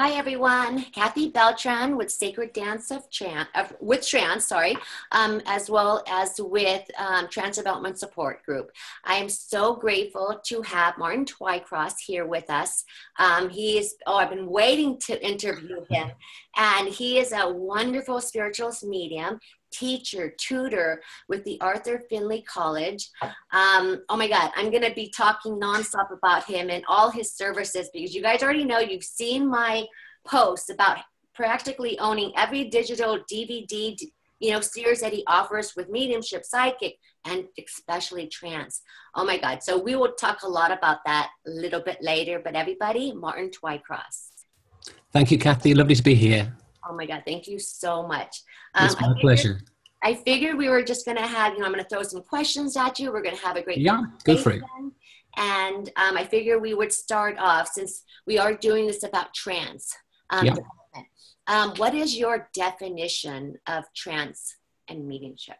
Hi everyone, Kathy Beltran with Sacred Dance of Trance, uh, with Trance, sorry, um, as well as with um, Trance Development Support Group. I am so grateful to have Martin Twycross here with us. Um, he is, oh, I've been waiting to interview him, and he is a wonderful spiritualist medium teacher, tutor with the Arthur Findlay College. Um, oh my God, I'm going to be talking nonstop about him and all his services because you guys already know you've seen my posts about practically owning every digital DVD you know series that he offers with mediumship psychic and especially trance. Oh my god so we will talk a lot about that a little bit later but everybody martin twycross. Thank you kathy. Lovely to be here Oh my God, thank you so much. Um, it's my I figured, pleasure. I figured we were just going to have, you know, I'm going to throw some questions at you. We're going to have a great yeah, go for it. And um, I figured we would start off since we are doing this about trance. Um, yeah. Um, what is your definition of trance and mediumship?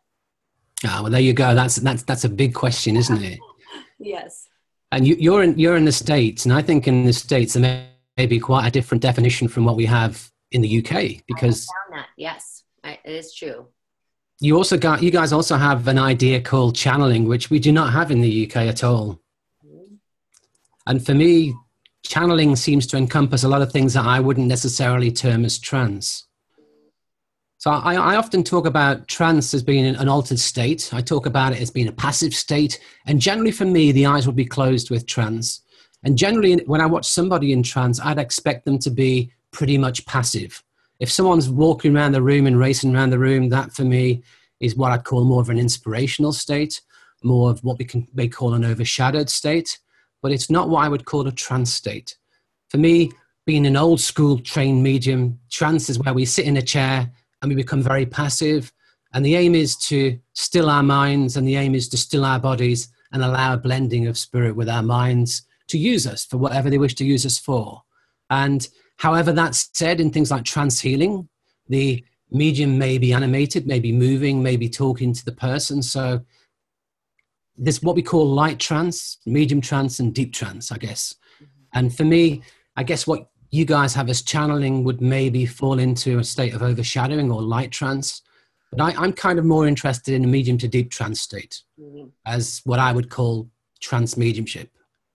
Ah, well, there you go. That's that's that's a big question, isn't it? yes. And you, you're in you're in the states, and I think in the states there may be quite a different definition from what we have in the UK because yes, it is true. You also got you guys also have an idea called channeling, which we do not have in the UK at all. Mm-hmm. And for me, channeling seems to encompass a lot of things that I wouldn't necessarily term as trance. So I, I, often talk about trance as being an altered state. I talk about it as being a passive state. And generally for me, the eyes would be closed with trance. And generally, when I watch somebody in trance, I'd expect them to be pretty much passive. If someone's walking around the room and racing around the room, that for me is what I'd call more of an inspirational state, more of what we can may call an overshadowed state, but it's not what I would call a trance state. For me, being an old school trained medium, trance is where we sit in a chair and we become very passive. And the aim is to still our minds and the aim is to still our bodies and allow a blending of spirit with our minds to use us for whatever they wish to use us for. And However, that said in things like trance healing, the medium may be animated, may be moving, may be talking to the person. So this what we call light trance, medium trance, and deep trance, I guess. Mm-hmm. And for me, I guess what you guys have as channeling would maybe fall into a state of overshadowing or light trance. But I, am kind of more interested in a medium to deep trance state mm-hmm. as what I would call trance mediumship.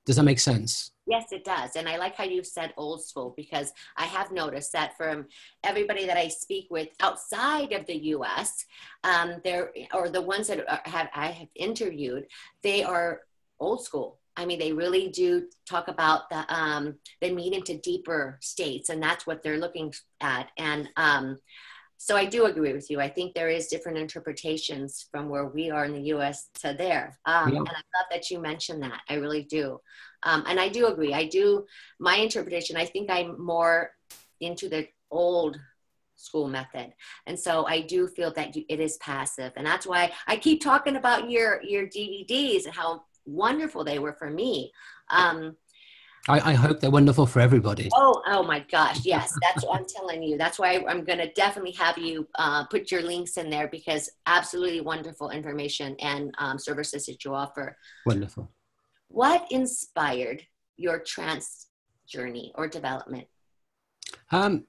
Does that make sense? Yes, it does. And I like how you said old school because I have noticed that from everybody that I speak with outside of the US, um, there or the ones that have I have interviewed, they are old school. I mean, they really do talk about the um, the medium to deeper states, and that's what they're looking at. And um, so I do agree with you. I think there is different interpretations from where we are in the U.S. to there. Um, yeah. And I love that you mentioned that. I really do. Um, and I do agree. I do. My interpretation. I think I'm more into the old school method and so i do feel that it is passive and that's why i keep talking about your your dvds and how wonderful they were for me um, I, I, hope they're wonderful for everybody. Oh, oh my gosh, yes, that's what I'm telling you. That's why I'm going to definitely have you uh, put your links in there because absolutely wonderful information and um, services that you offer. Wonderful. What inspired your trance journey or development? Um,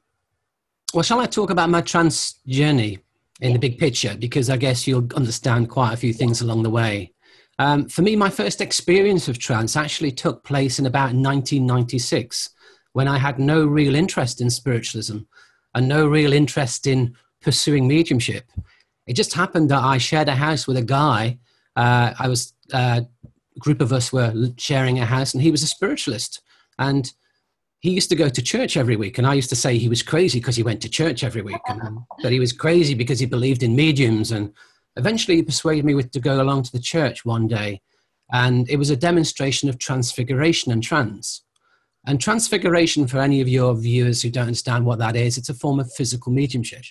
well, shall I talk about my trance journey in yeah. the big picture? Because I guess you'll understand quite a few things along the way. Um, for me, my first experience of trance actually took place in about 1996 when I had no real interest in spiritualism and no real interest in pursuing mediumship. It just happened that I shared a house with a guy. Uh, I was uh, a group of us were sharing a house, and he was a spiritualist, and he used to go to church every week. And I used to say he was crazy because he went to church every week, and that he was crazy because he believed in mediums and Eventually, he persuaded me with, to go along to the church one day, and it was a demonstration of transfiguration and trance. And transfiguration, for any of your viewers who don't understand what that is, it's a form of physical mediumship.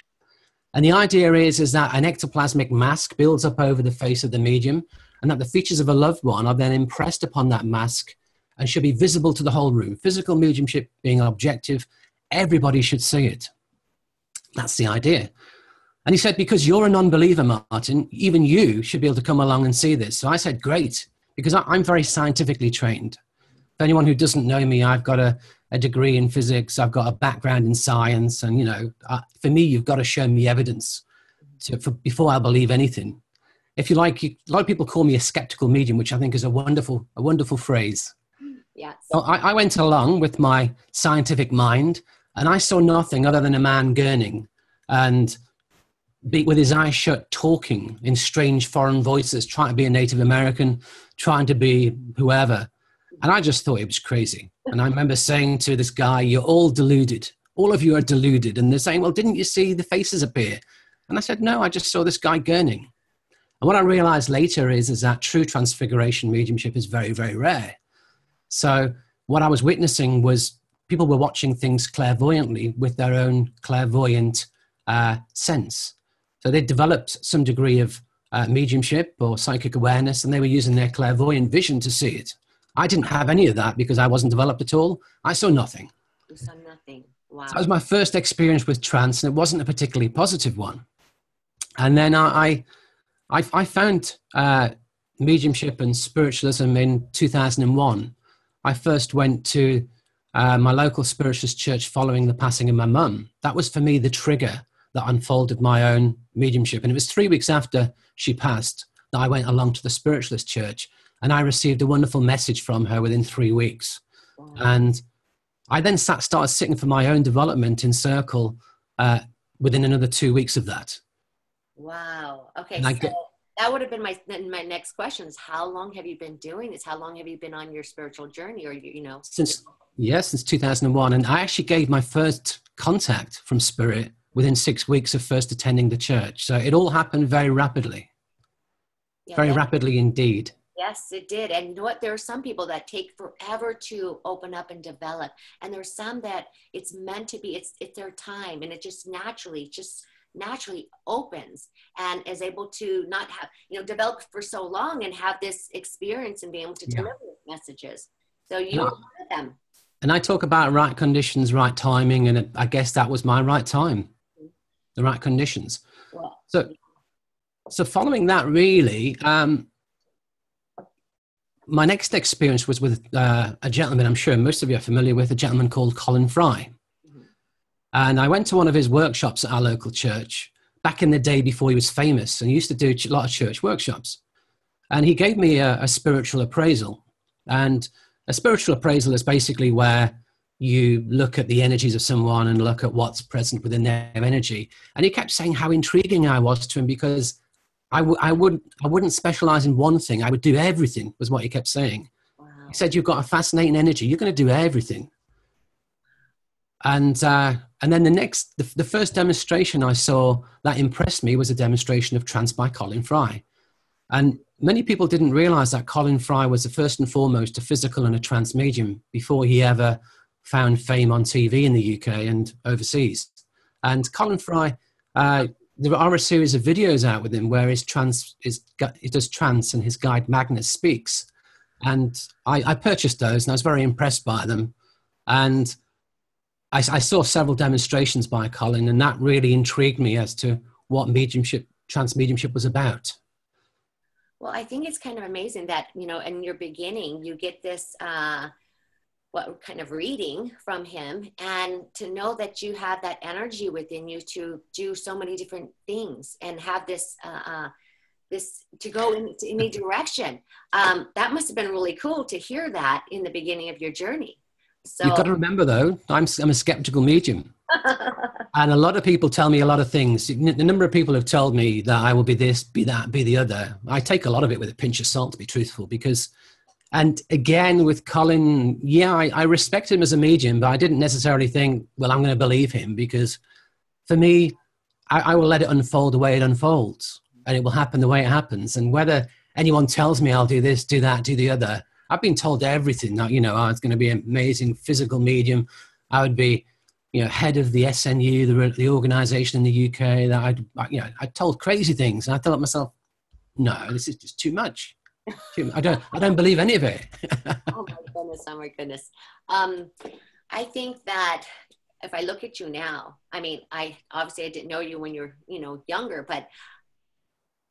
And the idea is, is that an ectoplasmic mask builds up over the face of the medium, and that the features of a loved one are then impressed upon that mask and should be visible to the whole room. Physical mediumship being objective, everybody should see it. That's the idea. And he said, Because you're a non believer, Martin, even you should be able to come along and see this. So I said, Great, because I'm very scientifically trained. For anyone who doesn't know me, I've got a, a degree in physics. I've got a background in science, and you know, uh, for me, you've got to show me evidence to, for, before I believe anything. If you like, you, a lot of people call me a skeptical medium, which I think is a wonderful, a wonderful phrase. Yes. So I, I went along with my scientific mind, and I saw nothing other than a man gurning and be, with his eyes shut, talking in strange foreign voices, trying to be a Native American, trying to be whoever. And I just thought it was crazy. And I remember saying to this guy, You're all deluded. All of you are deluded. And they're saying, Well, didn't you see the faces appear? And I said, No, I just saw this guy gurning. And what I realized later is, is that true transfiguration mediumship is very, very rare. So what I was witnessing was people were watching things clairvoyantly with their own clairvoyant uh, sense. So they developed some degree of uh, mediumship or psychic awareness, and they were using their clairvoyant vision to see it. I didn't have any of that because I wasn't developed at all. I saw nothing. You saw nothing. Wow. So that was my first experience with trance, and it wasn't a particularly positive one. And then I, I, I found uh, mediumship and spiritualism in 2001. I first went to uh, my local spiritualist church following the passing of my mum. That was for me the trigger that unfolded my own mediumship. And it was three weeks after she passed that I went along to the spiritualist church and I received a wonderful message from her within three weeks. Wow. And I then sat, started sitting for my own development in circle uh, within another two weeks of that. Wow. Okay. So get, that would have been my my next question: is how long have you been doing this? How long have you been on your spiritual journey, or you, you know? Since yes, yeah, since 2001, and I actually gave my first contact from spirit within six weeks of first attending the church. So it all happened very rapidly. Yeah, very rapidly indeed. Yes, it did. And you know what? There are some people that take forever to open up and develop. And there's some that it's meant to be, it's it's their time and it just naturally just naturally opens and is able to not have, you know, develop for so long and have this experience and be able to yeah. deliver messages. So you yeah. them. And I talk about right conditions, right timing, and I guess that was my right time the right conditions. Well, so, so following that, really, um, my next experience was with uh, a gentleman I'm sure most of you are familiar with, a gentleman called Colin Fry. Mm-hmm. And I went to one of his workshops at our local church back in the day before he was famous and he used to do a lot of church workshops. And he gave me a, a spiritual appraisal. And a spiritual appraisal is basically where you look at the energies of someone and look at what's present within their energy. And he kept saying how intriguing I was to him because I w- I, would, I wouldn't specialize in one thing. I would do everything, was what he kept saying. Wow. He said, You've got a fascinating energy. You're going to do everything. And, uh, and then the next, the, the first demonstration I saw that impressed me was a demonstration of trance by Colin Fry. And many people didn't realize that Colin Fry was the first and foremost a physical and a trance medium before he ever found fame on TV in the UK and overseas. And Colin Fry, uh, there are a series of videos out with him where is he does trance and his guide Magnus speaks. And I, I purchased those and I was very impressed by them. And I, I, saw several demonstrations by Colin, and that really intrigued me as to what mediumship, trance mediumship was about. Well, I think it's kind of amazing that, you know, in your beginning, you get this. Uh, what kind of reading from him and to know that you have that energy within you to do so many different things and have this uh, uh, this to go in any direction. Um, that must have been really cool to hear that in the beginning of your journey. So you've got to remember though i'm, I'm a skeptical medium. And a lot of people tell me a lot of things. The number of people have told me that i will be this be that be the other. I take a lot of it with a pinch of salt to be truthful because and again, with Colin, yeah, I, I respect him as a medium, but I didn't necessarily think, well, I'm going to believe him because for me, I, I will let it unfold the way it unfolds and it will happen the way it happens. And whether anyone tells me I'll do this, do that, do the other, I've been told everything that, you know, oh, I was going to be an amazing physical medium. I would be, you know, head of the SNU, the, the organization in the UK that I'd, you know, I told crazy things. And I thought to myself, no, this is just too much. I don't. I don't believe any of it. oh my goodness! Oh my goodness! Um, I think that if I look at you now, I mean, I obviously I didn't know you when you're, you know, younger, but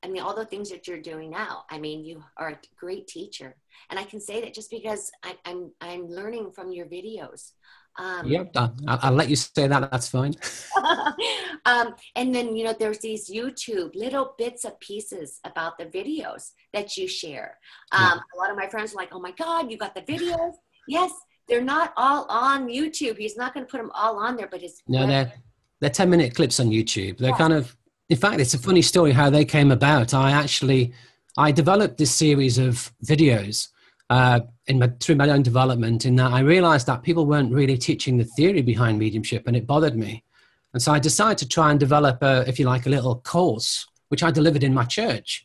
I mean, all the things that you're doing now. I mean, you are a great teacher, and I can say that just because I, I'm I'm learning from your videos. Um, yep, I'll, I'll, let you say that. That's fine. um, and then you know, there's these YouTube little bits of pieces about the videos that you share. Um, yeah. A lot of my friends are like, "Oh my God, you got the videos!" yes, they're not all on YouTube. He's not going to put them all on there, but it's no, they're they're ten minute clips on YouTube. They're kind of, in fact, it's a funny story how they came about. I actually I developed this series of videos uh, in my, through my own development. In that I realized that people weren't really teaching the theory behind mediumship, and it bothered me. And so I decided to try and develop, a, if you like, a little course which I delivered in my church.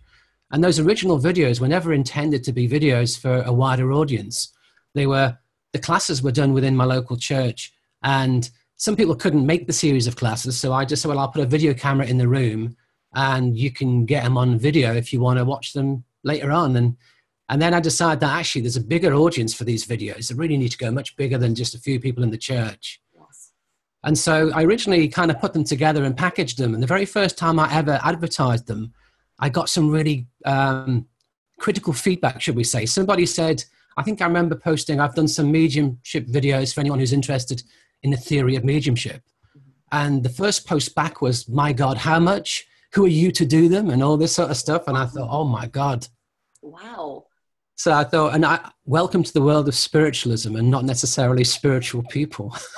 And those original videos were never intended to be videos for a wider audience. They were the classes were done within my local church, and some people couldn't make the series of classes. So I just said, well, I'll put a video camera in the room, and you can get them on video if you want to watch them later on. And and then I decided that actually there's a bigger audience for these videos. They really need to go much bigger than just a few people in the church. Yes. And so I originally kind of put them together and packaged them. And the very first time I ever advertised them, I got some really um, critical feedback, should we say. Somebody said, I think I remember posting, I've done some mediumship videos for anyone who's interested in the theory of mediumship. And the first post back was, My God, how much? Who are you to do them? And all this sort of stuff. And I thought, Oh my God. Wow. So I thought, and I welcome to the world of spiritualism and not necessarily spiritual people.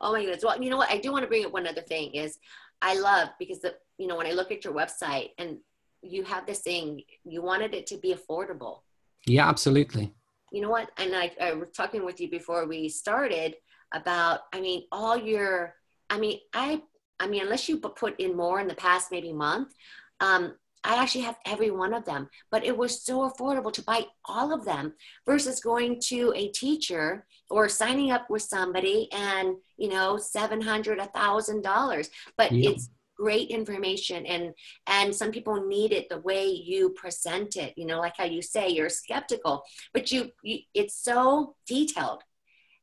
oh my goodness. Well, you know what? I do want to bring up one other thing is I love because the, you know, when I look at your website and you have this thing, you wanted it to be affordable. Yeah, absolutely. You know what? And I, I was talking with you before we started about, I mean, all your, I mean, I, I mean, unless you put in more in the past maybe month, um, I actually have every one of them, but it was so affordable to buy all of them versus going to a teacher or signing up with somebody and you know seven hundred, a thousand dollars. But yeah. it's great information and and some people need it the way you present it you know like how you say you're skeptical but you, you it's so detailed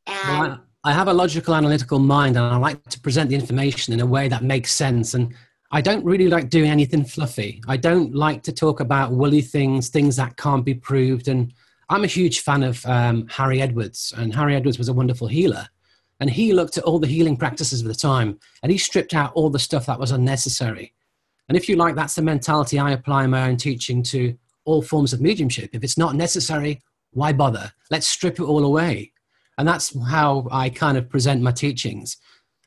and well, I, I have a logical analytical mind and i like to present the information in a way that makes sense and I don't really like doing anything fluffy. I don't like to talk about woolly things, things that can't be proved. And I'm a huge fan of um, Harry Edwards, and Harry Edwards was a wonderful healer. And he looked at all the healing practices of the time and he stripped out all the stuff that was unnecessary. And if you like, that's the mentality I apply in my own teaching to all forms of mediumship. If it's not necessary, why bother? Let's strip it all away. And that's how I kind of present my teachings.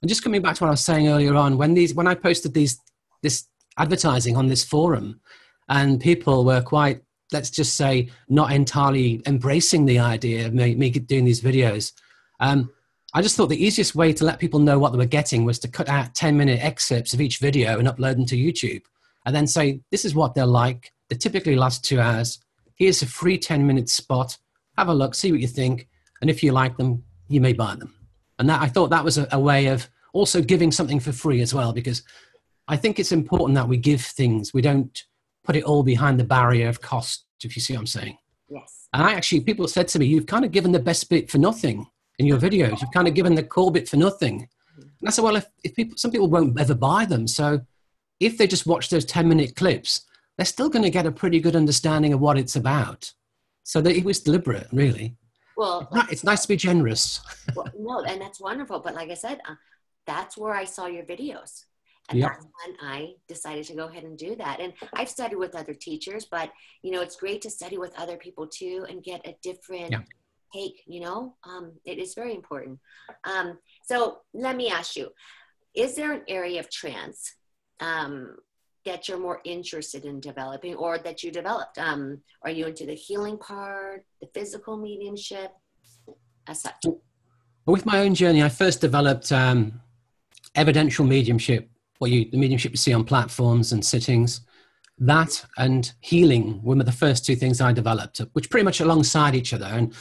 And just coming back to what I was saying earlier on, when these when I posted these this advertising on this forum, and people were quite, let's just say, not entirely embracing the idea of me, me doing these videos. Um, I just thought the easiest way to let people know what they were getting was to cut out 10 minute excerpts of each video and upload them to YouTube and then say, this is what they're like. They typically last two hours. Here's a free 10 minute spot. Have a look, see what you think. And if you like them, you may buy them. And that, I thought that was a, a way of also giving something for free as well, because I think it's important that we give things. We don't put it all behind the barrier of cost, if you see what I'm saying. Yes. And I actually, people said to me, you've kind of given the best bit for nothing in your videos. You've kind of given the core bit for nothing. And I said, well, if, if people, some people won't ever buy them. So if they just watch those 10 minute clips, they're still going to get a pretty good understanding of what it's about. So that it was deliberate, really. Well, it's, not, it's nice to be generous. well, no, and that's wonderful. But like I said, uh, that's where I saw your videos. And yep. that's when I decided to go ahead and do that. And I've studied with other teachers, but you know, it's great to study with other people too and get a different yep. take, you know, um, it is very important. Um, so let me ask you, is there an area of trance um, that you're more interested in developing or that you developed? Um, are you into the healing part, the physical mediumship, as such? With my own journey, I first developed um, evidential mediumship what you the mediumship you see on platforms and sittings. That and healing were the first two things i developed which pretty much alongside each other. And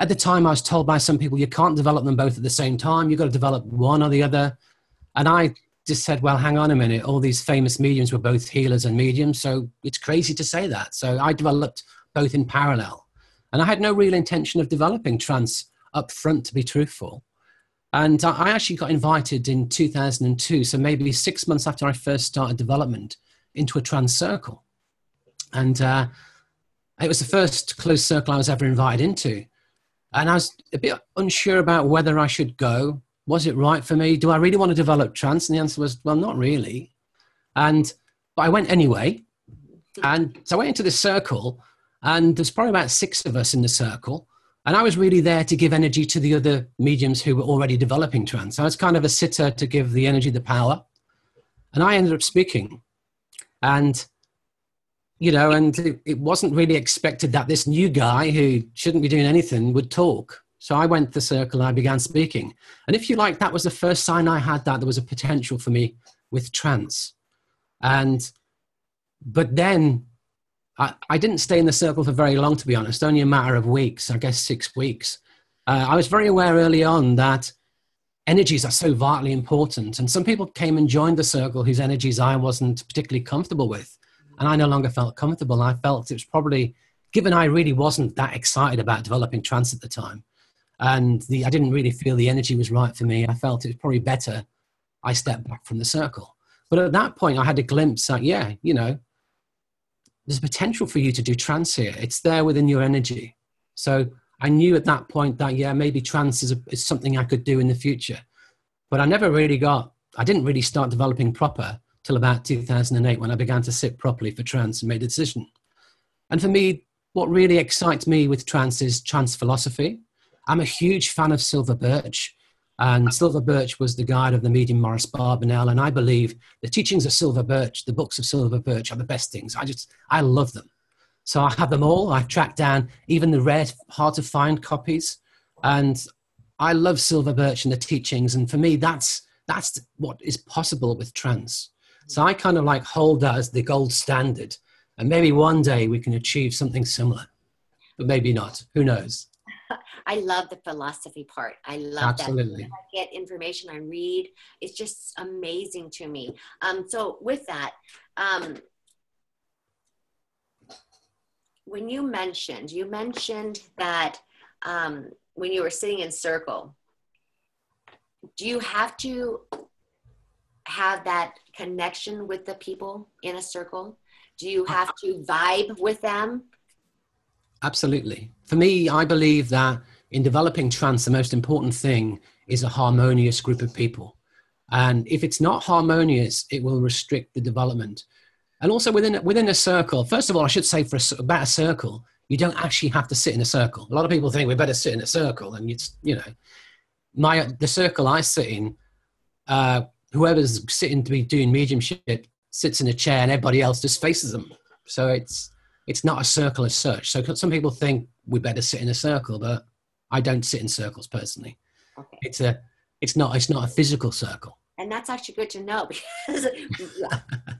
at the time i was told by some people you can't develop them both at the same time. You've got to develop one or the other. And i just said well hang on a minute. All these famous mediums were both healers and mediums so it's crazy to say that. So i developed both in parallel. And i had no real intention of developing trance up front to be truthful and I actually got invited in 2002, so maybe six months after I first started development, into a trance circle. And uh, it was the first closed circle I was ever invited into. And I was a bit unsure about whether I should go. Was it right for me? Do I really want to develop trance? And the answer was, well, not really. And but I went anyway. And so I went into this circle, and there's probably about six of us in the circle. And I was really there to give energy to the other mediums who were already developing trance. I was kind of a sitter to give the energy the power. And I ended up speaking. And, you know, and it, it wasn't really expected that this new guy who shouldn't be doing anything would talk. So I went the circle and I began speaking. And if you like, that was the first sign I had that there was a potential for me with trance. And, but then I, I didn't stay in the circle for very long, to be honest, only a matter of weeks, I guess six weeks. Uh, I was very aware early on that energies are so vitally important. And some people came and joined the circle whose energies I wasn't particularly comfortable with. And I no longer felt comfortable. I felt it was probably, given I really wasn't that excited about developing trance at the time, and the, I didn't really feel the energy was right for me, I felt it was probably better I stepped back from the circle. But at that point, I had a glimpse that, yeah, you know, there's potential for you to do trance here. It's there within your energy. So I knew at that point that, yeah, maybe trance is, a, is something I could do in the future. But I never really got, I didn't really start developing proper till about 2008 when I began to sit properly for trance and made a decision. And for me, what really excites me with trance is trance philosophy. I'm a huge fan of Silver Birch. And Silver Birch was the guide of the medium Maurice Barbanell. And I believe the teachings of Silver Birch, the books of Silver Birch, are the best things. I just, I love them. So I have them all. I've tracked down even the rare, hard to find copies. And I love Silver Birch and the teachings. And for me, that's, that's what is possible with trance. So I kind of like hold that as the gold standard. And maybe one day we can achieve something similar, but maybe not. Who knows? I love the philosophy part. I love Absolutely. that. I get information, I read. It's just amazing to me. Um, so with that, um, when you mentioned, you mentioned that um, when you were sitting in circle, do you have to have that connection with the people in a circle? Do you have to vibe with them? Absolutely. For me, I believe that in developing trance, the most important thing is a harmonious group of people. And if it's not harmonious, it will restrict the development. And also within, within a circle, first of all, I should say for a, about a circle, you don't actually have to sit in a circle. A lot of people think we better sit in a circle. And it's, you know, my, the circle I sit in, uh, whoever's sitting to be doing mediumship sits in a chair and everybody else just faces them. So it's, it's not a circle as such. So some people think we better sit in a circle, but I don't sit in circles personally. Okay. It's a it's not it's not a physical circle. And that's actually good to know because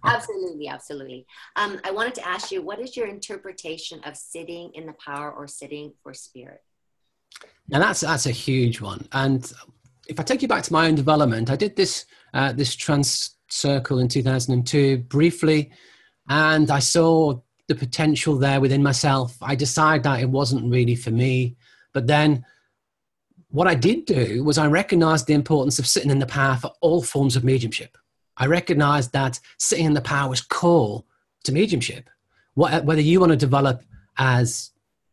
absolutely, absolutely. Um, I wanted to ask you, what is your interpretation of sitting in the power or sitting for spirit? Now that's that's a huge one. And if I take you back to my own development, I did this uh, this trance circle in 2002 briefly, and I saw the potential there within myself. I decided that it wasn't really for me. But then what I did do was I recognized the importance of sitting in the power for all forms of mediumship. I recognized that sitting in the power was core to mediumship. Whether you want to develop as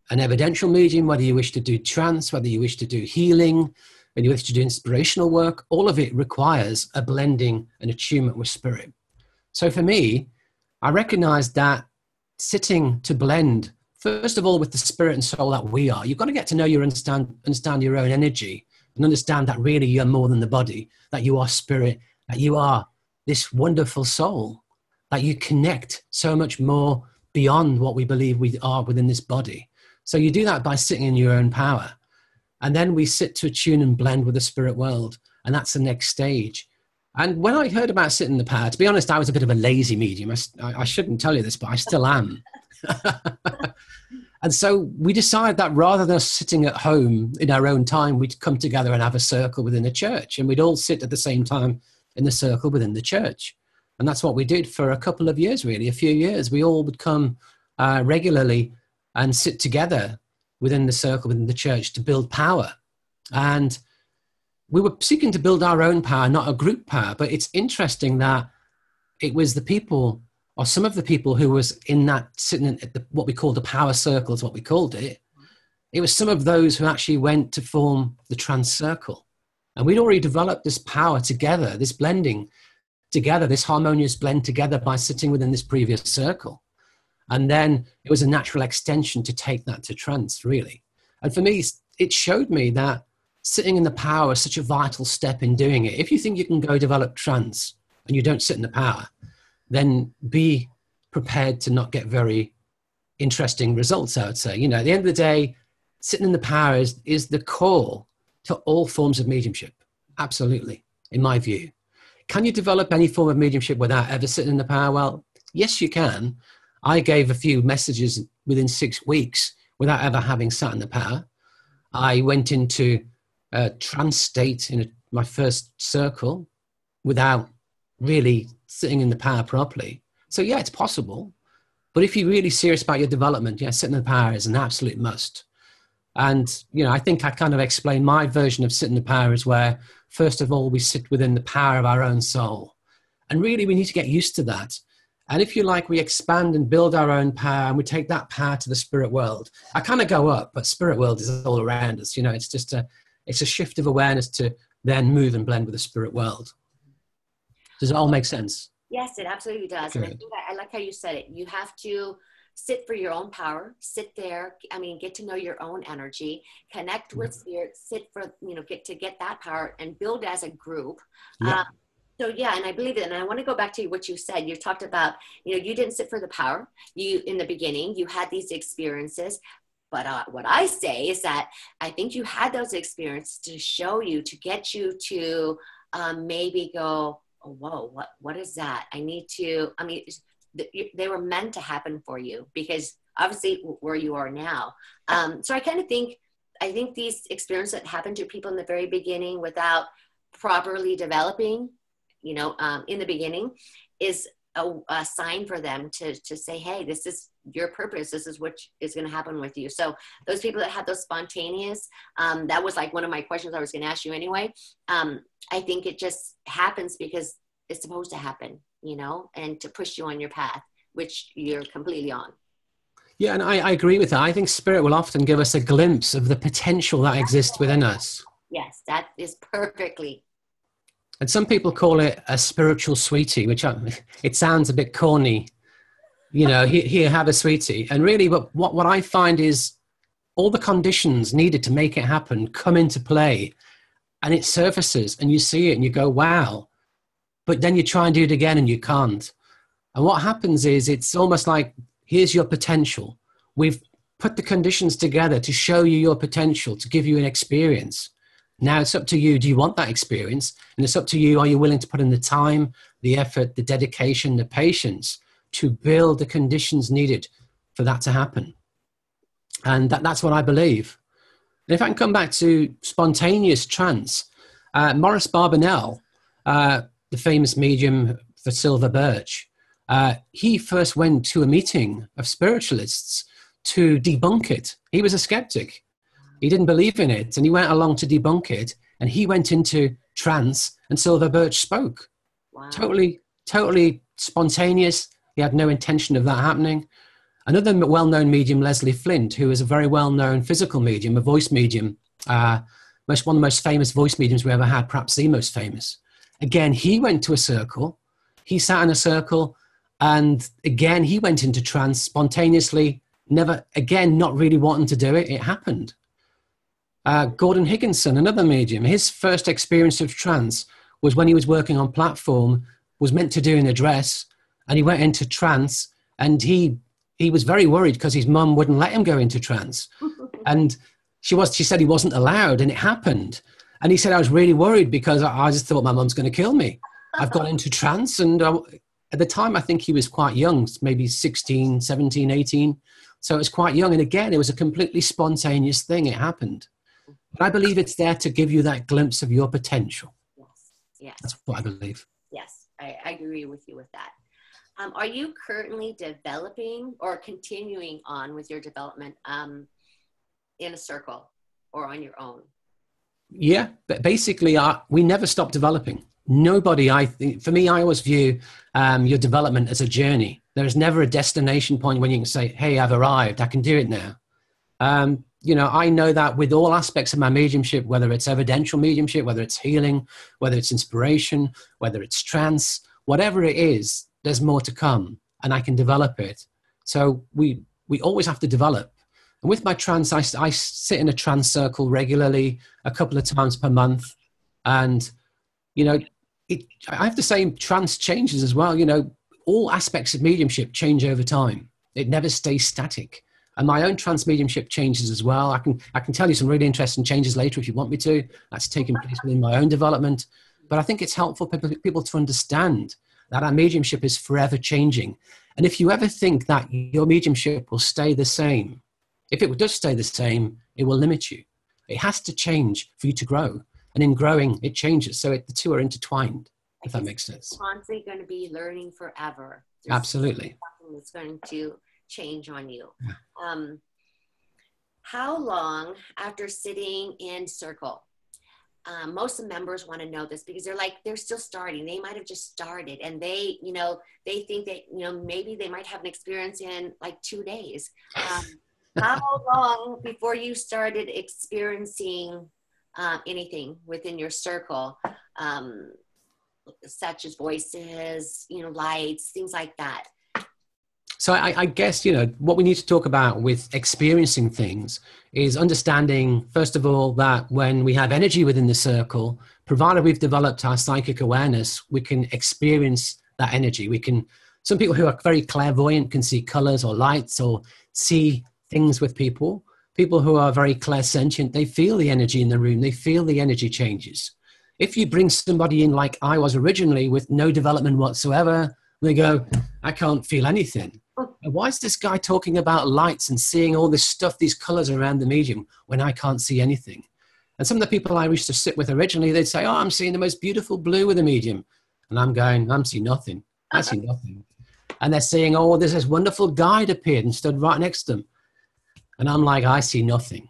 an evidential medium, whether you wish to do trance, whether you wish to do healing, whether you wish to do inspirational work, all of it requires a blending and attunement with spirit. So for me, I recognized that sitting to blend first of all with the spirit and soul that we are. You've got to get to know your understand understand your own energy and understand that really you're more than the body that you are spirit that you are this wonderful soul that you connect so much more beyond what we believe we are within this body. So you do that by sitting in your own power. And then we sit to attune and blend with the spirit world. And that's the next stage and when I heard about sitting in the power, to be honest, I was a bit of a lazy medium. I, I shouldn't tell you this, but I still am. and so we decided that rather than sitting at home in our own time, we'd come together and have a circle within a church, and we'd all sit at the same time in the circle within the church. And that's what we did for a couple of years, really, a few years. We all would come uh, regularly and sit together within the circle within the church to build power. And we were seeking to build our own power, not a group power. But it's interesting that it was the people or some of the people who was in that sitting at the, what we call the power circle is what we called it. It was some of those who actually went to form the trance circle. And we'd already developed this power together, this blending together, this harmonious blend together by sitting within this previous circle. And then it was a natural extension to take that to trance, really. And for me, it showed me that sitting in the power is such a vital step in doing it. If you think you can go develop trance and you don't sit in the power, then be prepared to not get very interesting results, I would say. You know, at the end of the day, sitting in the power is, is the call to all forms of mediumship. Absolutely, in my view. Can you develop any form of mediumship without ever sitting in the power? Well, yes, you can. I gave a few messages within six weeks without ever having sat in the power. I went into Uh, a trance state in a, my first circle without really sitting in the power properly. So, yeah, it's possible. But if you're really serious about your development, yeah, sitting in the power is an absolute must. And, you know, I think I kind of explained my version of sitting in the power is where, first of all, we sit within the power of our own soul. And really, we need to get used to that. And if you like, we expand and build our own power and we take that power to the spirit world. I kind of go up, but spirit world is all around us. You know, it's just a, it's a shift of awareness to then move and blend with the spirit world. Does it all make sense? Yes, it absolutely does. Good. And I, think I, I like how you said it. You have to sit for your own power sit there i mean get to know your own energy connect with spirit sit for you know get to get that power and build as a group yeah. Um, so yeah and i believe it and i want to go back to what you said you talked about you know you didn't sit for the power you in the beginning you had these experiences but uh, what i say is that i think you had those experiences to show you to get you to um, maybe go oh, whoa what what is that i need to i mean they were meant to happen for you because obviously where you are now. Um, so I kind of think, I think these experiences that happen to people in the very beginning without properly developing, you know, um, in the beginning is a, a, sign for them to, to say, Hey, this is your purpose. This is what is going to happen with you. So those people that have those spontaneous, um, that was like one of my questions I was going to ask you anyway. Um, I think it just happens because it's supposed to happen you know, and to push you on your path, which you're completely on. Yeah, and I, I agree with that. I think spirit will often give us a glimpse of the potential that exists within us. Yes, that is perfectly. And some people call it a spiritual sweetie, which I, it sounds a bit corny. You know, here, here, have a sweetie. And really, what, what, what I find is all the conditions needed to make it happen come into play and it surfaces and you see it and you go, wow, but then you try and do it again and you can't. And what happens is it's almost like here's your potential. We've put the conditions together to show you your potential, to give you an experience. Now it's up to you. Do you want that experience? And it's up to you. Are you willing to put in the time, the effort, the dedication, the patience to build the conditions needed for that to happen? And that, that's what I believe. And if I can come back to spontaneous trance, uh, Maurice Barbanell uh, the famous medium for Silver Birch, uh, he first went to a meeting of spiritualists to debunk it. He was a skeptic. He didn't believe in it, and he went along to debunk it. And he went into trance, and Silver Birch spoke. Wow. Totally, totally spontaneous. He had no intention of that happening. Another well-known medium, Leslie Flint, who is a very well-known physical medium, a voice medium, uh, most one of the most famous voice mediums we ever had, perhaps the most famous. Again, he went to a circle. He sat in a circle, and again, he went into trance spontaneously, never, again, not really wanting to do it. It happened. Uh, Gordon Higginson, another medium, his first experience of trance was when he was working on platform, was meant to do an address, and he went into trance, and he he was very worried because his mum wouldn't let him go into trance, and she was she said he wasn't allowed, and it happened. And he said, I was really worried because I, I just thought my mum's going to kill me. I've gone into trance. And I, at the time, I think he was quite young, maybe 16, 17, 18. So it was quite young. And again, it was a completely spontaneous thing. It happened. But I believe it's there to give you that glimpse of your potential. Yes. Yes. That's what I believe. Yes. I, I agree with you with that. Um, are you currently developing or continuing on with your development um, in a circle or on your own? yeah, but basically, uh, we never stop developing. Nobody, I think, for me, I always view um, your development as a journey. There is never a destination point when you can say, hey, I've arrived, I can do it now. Um, you know, I know that with all aspects of my mediumship, whether it's evidential mediumship, whether it's healing, whether it's inspiration, whether it's trance, whatever it is, there's more to come and I can develop it. So we, we always have to develop. And with my trance, I, I sit in a trance circle regularly, a couple of times per month. And, you know, it, I have to say, trance changes as well. You know, all aspects of mediumship change over time. It never stays static. And my own trance mediumship changes as well. I can, I can tell you some really interesting changes later if you want me to. That's taking place within my own development. But I think it's helpful for people to understand that our mediumship is forever changing. And if you ever think that your mediumship will stay the same, if it does stay the same, it will limit you. It has to change for you to grow. And in growing, it changes. So it, the two are intertwined, if that makes sense. Constantly going to be learning forever. There's Absolutely. That's going to change on you. Yeah. Um, how long after sitting in circle? Um, most of the members want to know this because they're like they're still starting. They might have just started and they you know they think that you know maybe they might have an experience in like two days. Um, how long before you started experiencing uh, anything within your circle? Um, such as voices you know lights things like that so I, I, guess you know what we need to talk about with experiencing things is understanding first of all that when we have energy within the circle provided we've developed our psychic awareness we can experience that energy we can some people who are very clairvoyant can see colors or lights or see things with people. People who are very clairsentient, they feel the energy in the room, they feel the energy changes. If you bring somebody in like I was originally with no development whatsoever, they go, I can't feel anything. Why is this guy talking about lights and seeing all this stuff, these colors around the medium, when I can't see anything? And some of the people I used to sit with originally, they'd say, Oh, I'm seeing the most beautiful blue with the medium. And I'm going, I'm seeing nothing. I see nothing. And they're saying, Oh, there's this wonderful guide appeared and stood right next to them. And I'm like, I see nothing.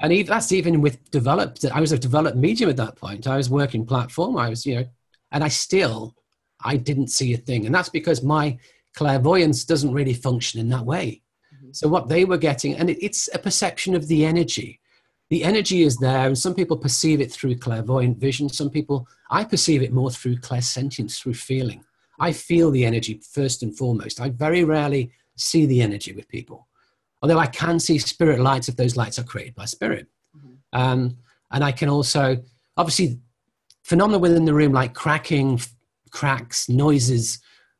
And that's even with developed, I was a developed medium at that point. I was working platform. I was, you know, and I still, I didn't see a thing. And that's because my clairvoyance doesn't really function in that way. Mm-hmm. So what they were getting, and it, it's a perception of the energy. The energy is there, and some people perceive it through clairvoyant vision. Some people, I perceive it more through clairsentience, through feeling. I feel the energy first and foremost. I very rarely see the energy with people although I can see spirit lights if those lights are created by spirit. Mm-hmm. Um, and I can also, obviously, phenomena within the room like cracking, cracks, noises,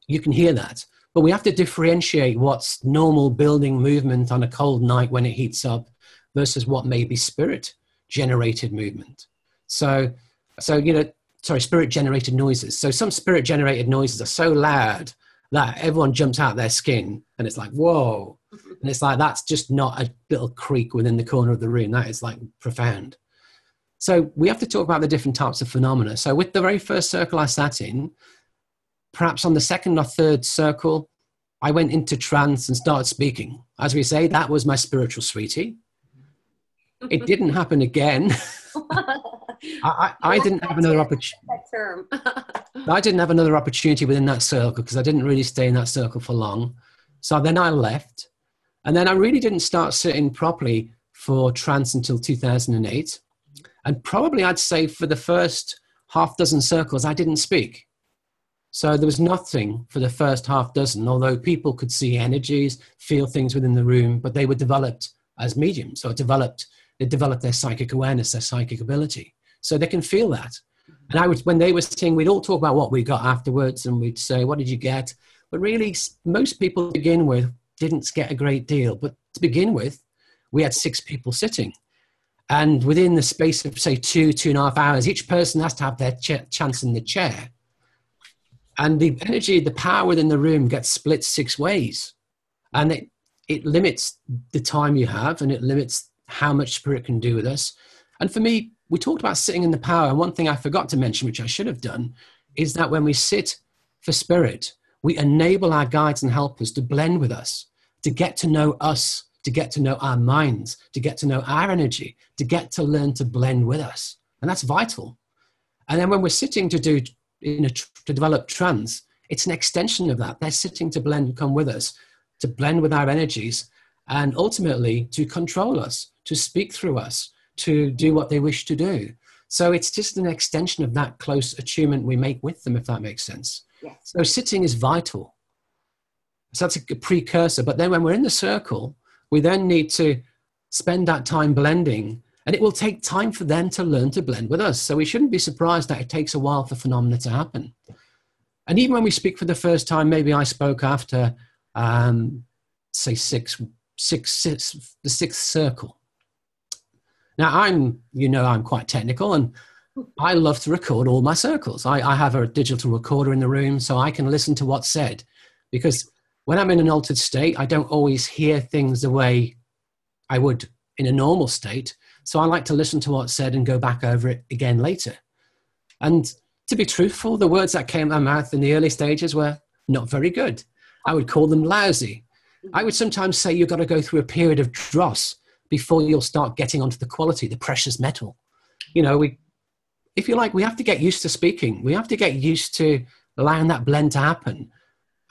you can hear that. But we have to differentiate what's normal building movement on a cold night when it heats up versus what may be spirit generated movement. So, so you know, sorry, spirit generated noises. So some spirit generated noises are so loud that everyone jumps out their skin and it's like, whoa. Mm-hmm. And it's like, that's just not a little creak within the corner of the room. That is like profound. So we have to talk about the different types of phenomena. So with the very first circle I sat in, perhaps on the second or third circle, I went into trance and started speaking. As we say, that was my spiritual sweetie. It didn't happen again. I, I, I, didn't have another opportunity. I didn't have another opportunity within that circle because I didn't really stay in that circle for long. So then I left. And then I really didn't start sitting properly for trance until 2008. And probably I'd say for the first half dozen circles, I didn't speak. So there was nothing for the first half dozen, although people could see energies, feel things within the room, but they were developed as mediums or developed, they developed their psychic awareness, their psychic ability. So they can feel that. And I was, when they were saying, we'd all talk about what we got afterwards and we'd say, what did you get? But really, most people begin with didn't get a great deal. But to begin with, we had six people sitting. And within the space of, say, two, two and a half hours, each person has to have their ch- chance in the chair. And the energy, the power within the room gets split six ways. And it, it limits the time you have and it limits how much spirit can do with us. And for me, we talked about sitting in the power. And one thing I forgot to mention, which I should have done, is that when we sit for spirit, we enable our guides and helpers to blend with us, to get to know us, to get to know our minds, to get to know our energy, to get to learn to blend with us. And that's vital. And then when we're sitting to do, you know, to develop trance, it's an extension of that. They're sitting to blend, come with us, to blend with our energies, and ultimately to control us, to speak through us, to do what they wish to do. So it's just an extension of that close attunement we make with them, if that makes sense. Yes. So sitting is vital. So that's a precursor. But then when we're in the circle, we then need to spend that time blending. And it will take time for them to learn to blend with us. So we shouldn't be surprised that it takes a while for phenomena to happen. And even when we speak for the first time, maybe I spoke after, um, say, six, six, six, the sixth circle. Now, I'm, you know, I'm quite technical and I love to record all my circles. I, I have a digital recorder in the room so I can listen to what's said because when I'm in an altered state, I don't always hear things the way I would in a normal state. So I like to listen to what's said and go back over it again later. And to be truthful, the words that came out of my mouth in the early stages were not very good. I would call them lousy. I would sometimes say you've got to go through a period of dross before you'll start getting onto the quality, the precious metal. You know, we, if you like, we have to get used to speaking. We have to get used to allowing that blend to happen.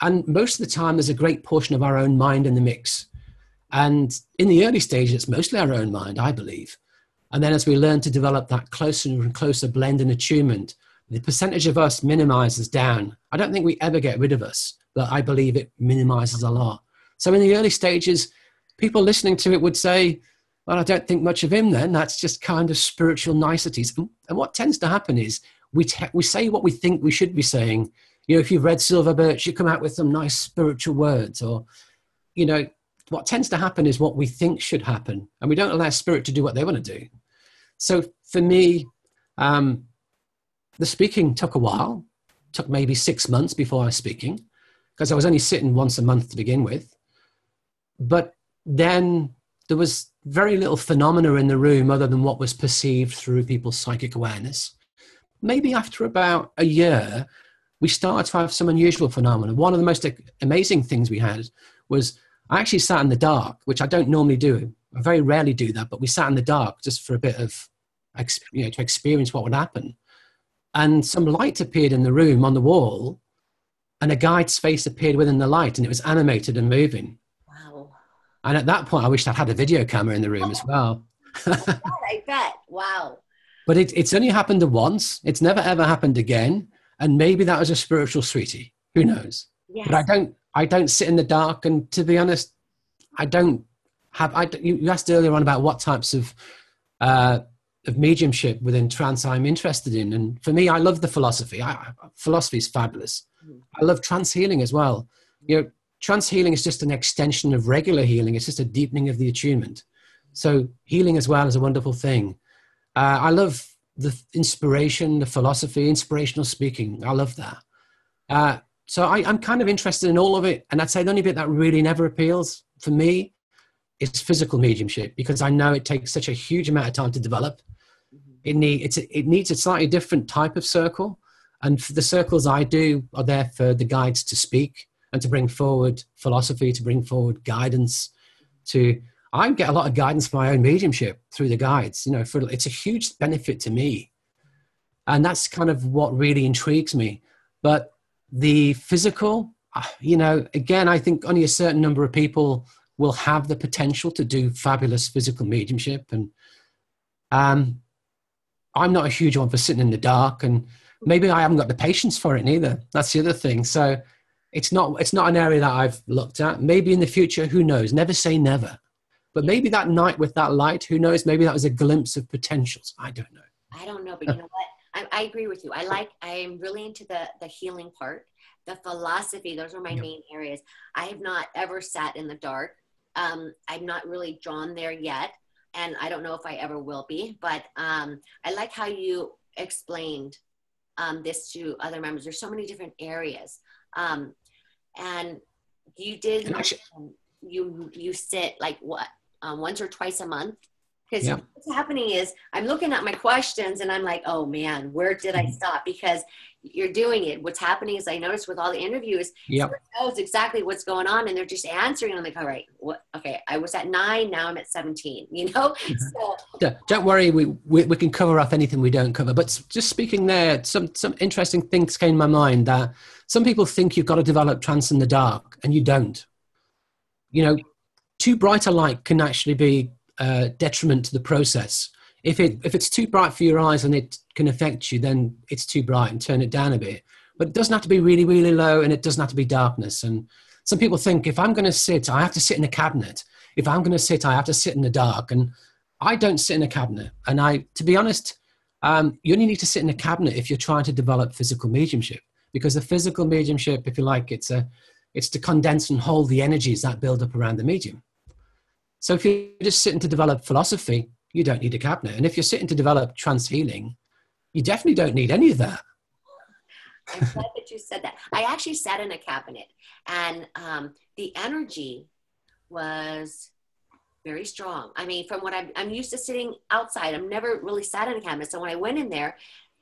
And most of the time, there's a great portion of our own mind in the mix. And in the early stages, it's mostly our own mind, I believe. And then as we learn to develop that closer and closer blend and attunement, the percentage of us minimizes down. I don't think we ever get rid of us, but I believe it minimizes a lot. So in the early stages, people listening to it would say, well, I don't think much of him then. That's just kind of spiritual niceties. And what tends to happen is we, te- we say what we think we should be saying. You know, if you've read Silver Birch, you come out with some nice spiritual words. Or, you know, what tends to happen is what we think should happen. And we don't allow spirit to do what they want to do. So for me, um, the speaking took a while, took maybe six months before I was speaking, because I was only sitting once a month to begin with. But then there was very little phenomena in the room other than what was perceived through people's psychic awareness. Maybe after about a year, we started to have some unusual phenomena. One of the most amazing things we had was I actually sat in the dark, which I don't normally do. I very rarely do that, but we sat in the dark just for a bit of, you know, to experience what would happen. And some light appeared in the room on the wall, and a guide's face appeared within the light, and it was animated and moving. Wow. And at that point, I wished I'd had a video camera in the room as well. I bet. Wow. But it, it's only happened once. It's never ever happened again. And maybe that was a spiritual sweetie. Who knows? Yes. But I don't. I don't sit in the dark. And to be honest, I don't have. I you asked earlier on about what types of uh, of mediumship within trance I'm interested in. And for me, I love the philosophy. I, philosophy is fabulous. Mm. I love trance healing as well. You know, trance healing is just an extension of regular healing. It's just a deepening of the attunement. So healing as well is a wonderful thing. Uh, I love the inspiration, the philosophy, inspirational speaking. I love that. Uh, so I, am kind of interested in all of it. And I'd say the only bit that really never appeals for me is physical mediumship because I know it takes such a huge amount of time to develop. It, need, it's it needs a slightly different type of circle. And the circles I do are there for the guides to speak and to bring forward philosophy, to bring forward guidance. To I get a lot of guidance for my own mediumship through the guides. You know, for it's a huge benefit to me, and that's kind of what really intrigues me. But the physical, uh, you know, again, I think only a certain number of people will have the potential to do fabulous physical mediumship, and um, I'm not a huge one for sitting in the dark, and maybe I haven't got the patience for it neither. That's the other thing. So it's not it's not an area that I've looked at. Maybe in the future, who knows? Never say never. But maybe that night with that light, who knows? Maybe that was a glimpse of potentials. I don't know. I don't know, but you know what? I, I agree with you. I like. I am really into the the healing part, the philosophy. Those are my main areas. I have not ever sat in the dark. Um, I'm not really drawn there yet, and I don't know if I ever will be. But um, I like how you explained um, this to other members. There's so many different areas. Um, and you did you you sit like what um, once or twice a month because yeah. what's happening is i'm looking at my questions and i'm like oh man where did i mm-hmm. stop because you're doing it. What's happening is I noticed with all the interviews, yep. knows exactly what's going on, and they're just answering. I'm like, all right, what? Okay, I was at nine, now I'm at 17. You know, so don't worry, we, we we can cover off anything we don't cover. But just speaking there, some some interesting things came to my mind that some people think you've got to develop trance in the dark, and you don't. You know, too bright a light can actually be uh, detriment to the process if it if it's too bright for your eyes and it can affect you, then it's too bright and turn it down a bit. But it doesn't have to be really really low, and it doesn't have to be darkness. And some people think if I'm going to sit, I have to sit in a cabinet. If I'm going to sit, I have to sit in the dark. And I don't sit in a cabinet. And I, to be honest, um, you only need to sit in a cabinet if you're trying to develop physical mediumship. Because the physical mediumship, if you like, it's a it's to condense and hold the energies that build up around the medium. So if you're just sitting to develop philosophy, you don't need a cabinet. And if you're sitting to develop trance healing, you definitely don't need any of that. I'm glad that you said that. I actually sat in a cabinet, and um, the energy was very strong. I mean, from what I'm, I'm used to sitting outside, I've never really sat in a cabinet. So when I went in there,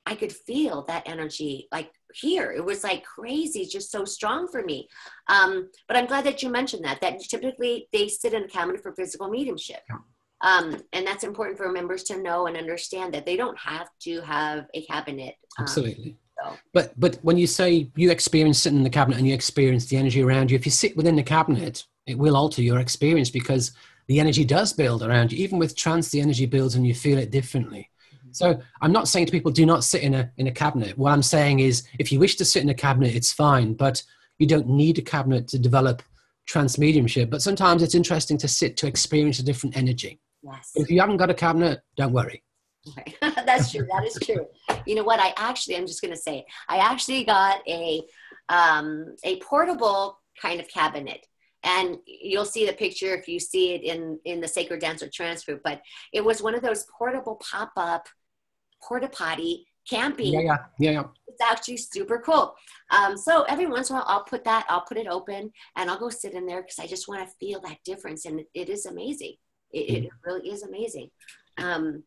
I could feel that energy like here. It was like crazy, just so strong for me. Um, but I'm glad that you mentioned that, that typically they sit in a cabinet for physical mediumship. Yeah. Um, and that's important for members to know and understand that they don't have to have a cabinet. Um, Absolutely. So. But but when you say you experience sitting in the cabinet and you experience the energy around you, if you sit within the cabinet, it will alter your experience because the energy does build around you. Even with trance, the energy builds and you feel it differently. Mm-hmm. So I'm not saying to people do not sit in a in a cabinet. What I'm saying is if you wish to sit in a cabinet, it's fine, but you don't need a cabinet to develop trance mediumship. But sometimes it's interesting to sit to experience a different energy. Yes. If you haven't got a cabinet, don't worry. Okay. That's true. That is true. you know what? I actually, I'm just going to say, I actually got a um, a portable kind of cabinet, and you'll see the picture if you see it in in the Sacred Dance with Trance. But it was one of those portable pop up porta potty camping. Yeah, yeah, yeah, yeah. It's actually super cool. Um, so every once in a while, I'll put that, I'll put it open, and I'll go sit in there because I just want to feel that difference, and it, it is amazing. It, it really is amazing. Um,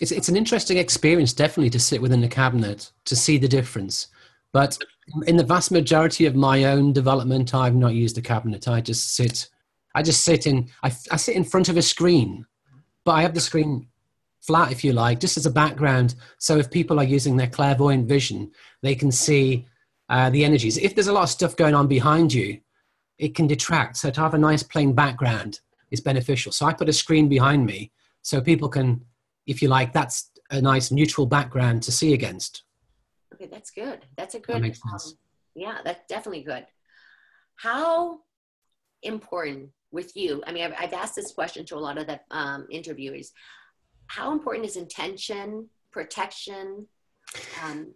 it's, it's an interesting experience, definitely, to sit within the cabinet to see the difference. But in the vast majority of my own development, I've not used a cabinet. I just sit, I just sit in, I, I sit in front of a screen, but I have the screen flat, if you like, just as a background. So if people are using their clairvoyant vision, they can see uh, the energies. If there's a lot of stuff going on behind you, it can detract. So to have a nice plain background is beneficial. So I put a screen behind me so people can, if you like, that's a nice neutral background to see against. Okay, that's good. That's a good. That makes um, yeah, that's definitely good. How important with you? I mean, I've, I've asked this question to a lot of the um, interviewees. How important is intention, protection, um,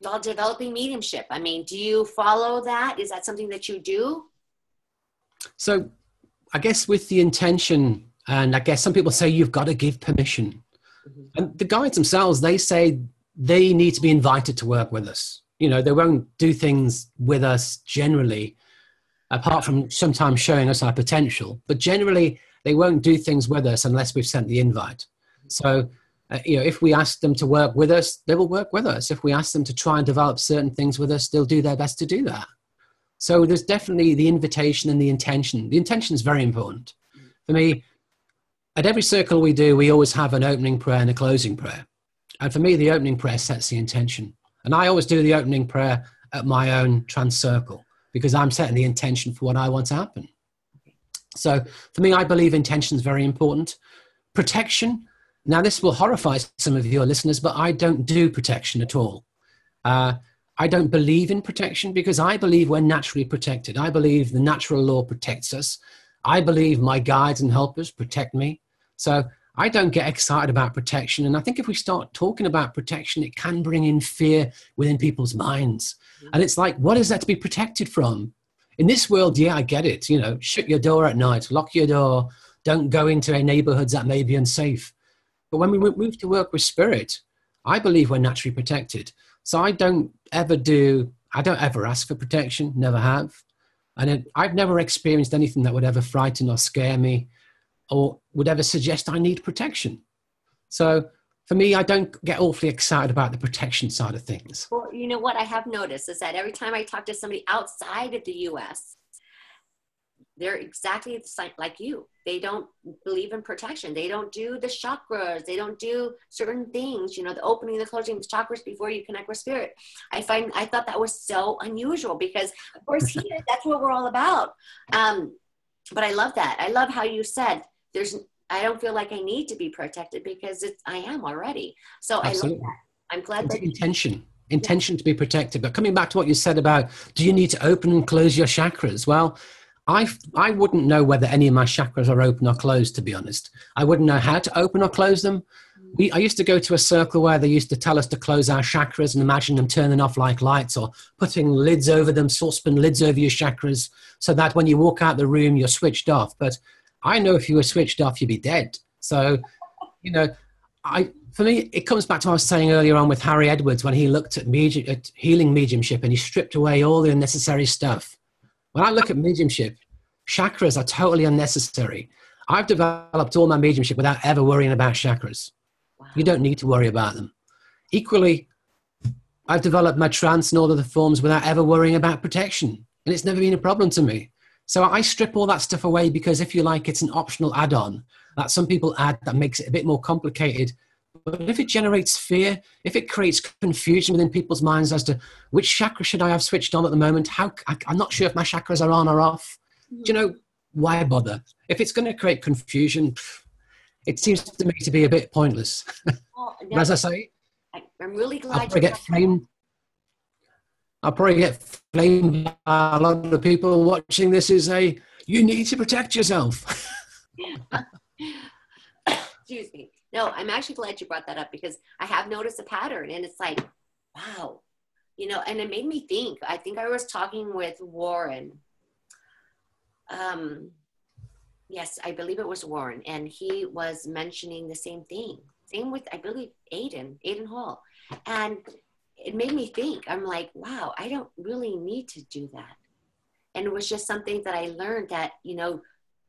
while developing mediumship? I mean, do you follow that? Is that something that you do? So I guess with the intention, and I guess some people say you've got to give permission. Mm-hmm. And the guides themselves, they say they need to be invited to work with us. You know, they won't do things with us generally, apart from sometimes showing us our potential. But generally, they won't do things with us unless we've sent the invite. So, uh, you know, if we ask them to work with us, they will work with us. If we ask them to try and develop certain things with us, they'll do their best to do that. So there's definitely the invitation and the intention. The intention is very important. For me, at every circle we do, we always have an opening prayer and a closing prayer. And for me, the opening prayer sets the intention. And I always do the opening prayer at my own trance circle because I'm setting the intention for what I want to happen. So for me, I believe intention is very important. Protection. Now, this will horrify some of your listeners, but I don't do protection at all. Uh, I don't believe in protection because I believe we're naturally protected. I believe the natural law protects us. I believe my guides and helpers protect me. So I don't get excited about protection. And I think if we start talking about protection, it can bring in fear within people's minds. Mm-hmm. And it's like, what is that to be protected from? In this world, yeah, I get it. You know, shut your door at night, lock your door, don't go into a neighborhoods that may be unsafe. But when we move to work with spirit, I believe we're naturally protected. So I don't ever do, I don't ever ask for protection, never have. And I've never experienced anything that would ever frighten or scare me or would ever suggest I need protection. So for me, I don't get awfully excited about the protection side of things. Well, you know what I have noticed is that every time I talk to somebody outside of the US, they're exactly the same like you. They don't believe in protection. They don't do the chakras. They don't do certain things, you know, the opening the closing of the chakras before you connect with spirit. I find, I thought that was so unusual because, of course, here, that's what we're all about. Um, but I love that. I love how you said, there's I don't feel like I need to be protected because it's I am already. So Absolutely. I love that. I'm glad it's that intention. Intention to be protected. But coming back to what you said about do you need to open and close your chakras? Well, I, I wouldn't know whether any of my chakras are open or closed, to be honest. I wouldn't know how to open or close them. We, I used to go to a circle where they used to tell us to close our chakras and imagine them turning off like lights or putting lids over them, saucepan lids over your chakras, so that when you walk out the room, you're switched off. But I know if you were switched off, you'd be dead. So, you know, I for me, it comes back to what I was saying earlier on with Harry Edwards when he looked at, medium, at healing mediumship and he stripped away all the unnecessary stuff. When I look at mediumship, chakras are totally unnecessary. I've developed all my mediumship without ever worrying about chakras. Wow. You don't need to worry about them. Equally, I've developed my trance and all of the forms without ever worrying about protection. And it's never been a problem to me. So I strip all that stuff away because if you like, it's an optional add-on that some people add that makes it a bit more complicated. But if it generates fear, if it creates confusion within people's minds as to which chakra should I have switched on at the moment, how I, am not sure if my chakras are on or off. Mm-hmm. Do you know why bother? If it's going to create confusion, it seems to me to be a bit pointless. Well, as I say, I'm really glad you get framed I'll probably get flamed by a lot of people watching this is a you need to protect yourself. Excuse me. No, I'm actually glad you brought that up because I have noticed a pattern and it's like, wow, you know, and it made me think. I think I was talking with Warren. Um, yes, I believe it was Warren, and he was mentioning the same thing. Same with, I believe, Aiden, Aiden Hall. And it made me think i'm like wow i don't really need to do that and it was just something that i learned that you know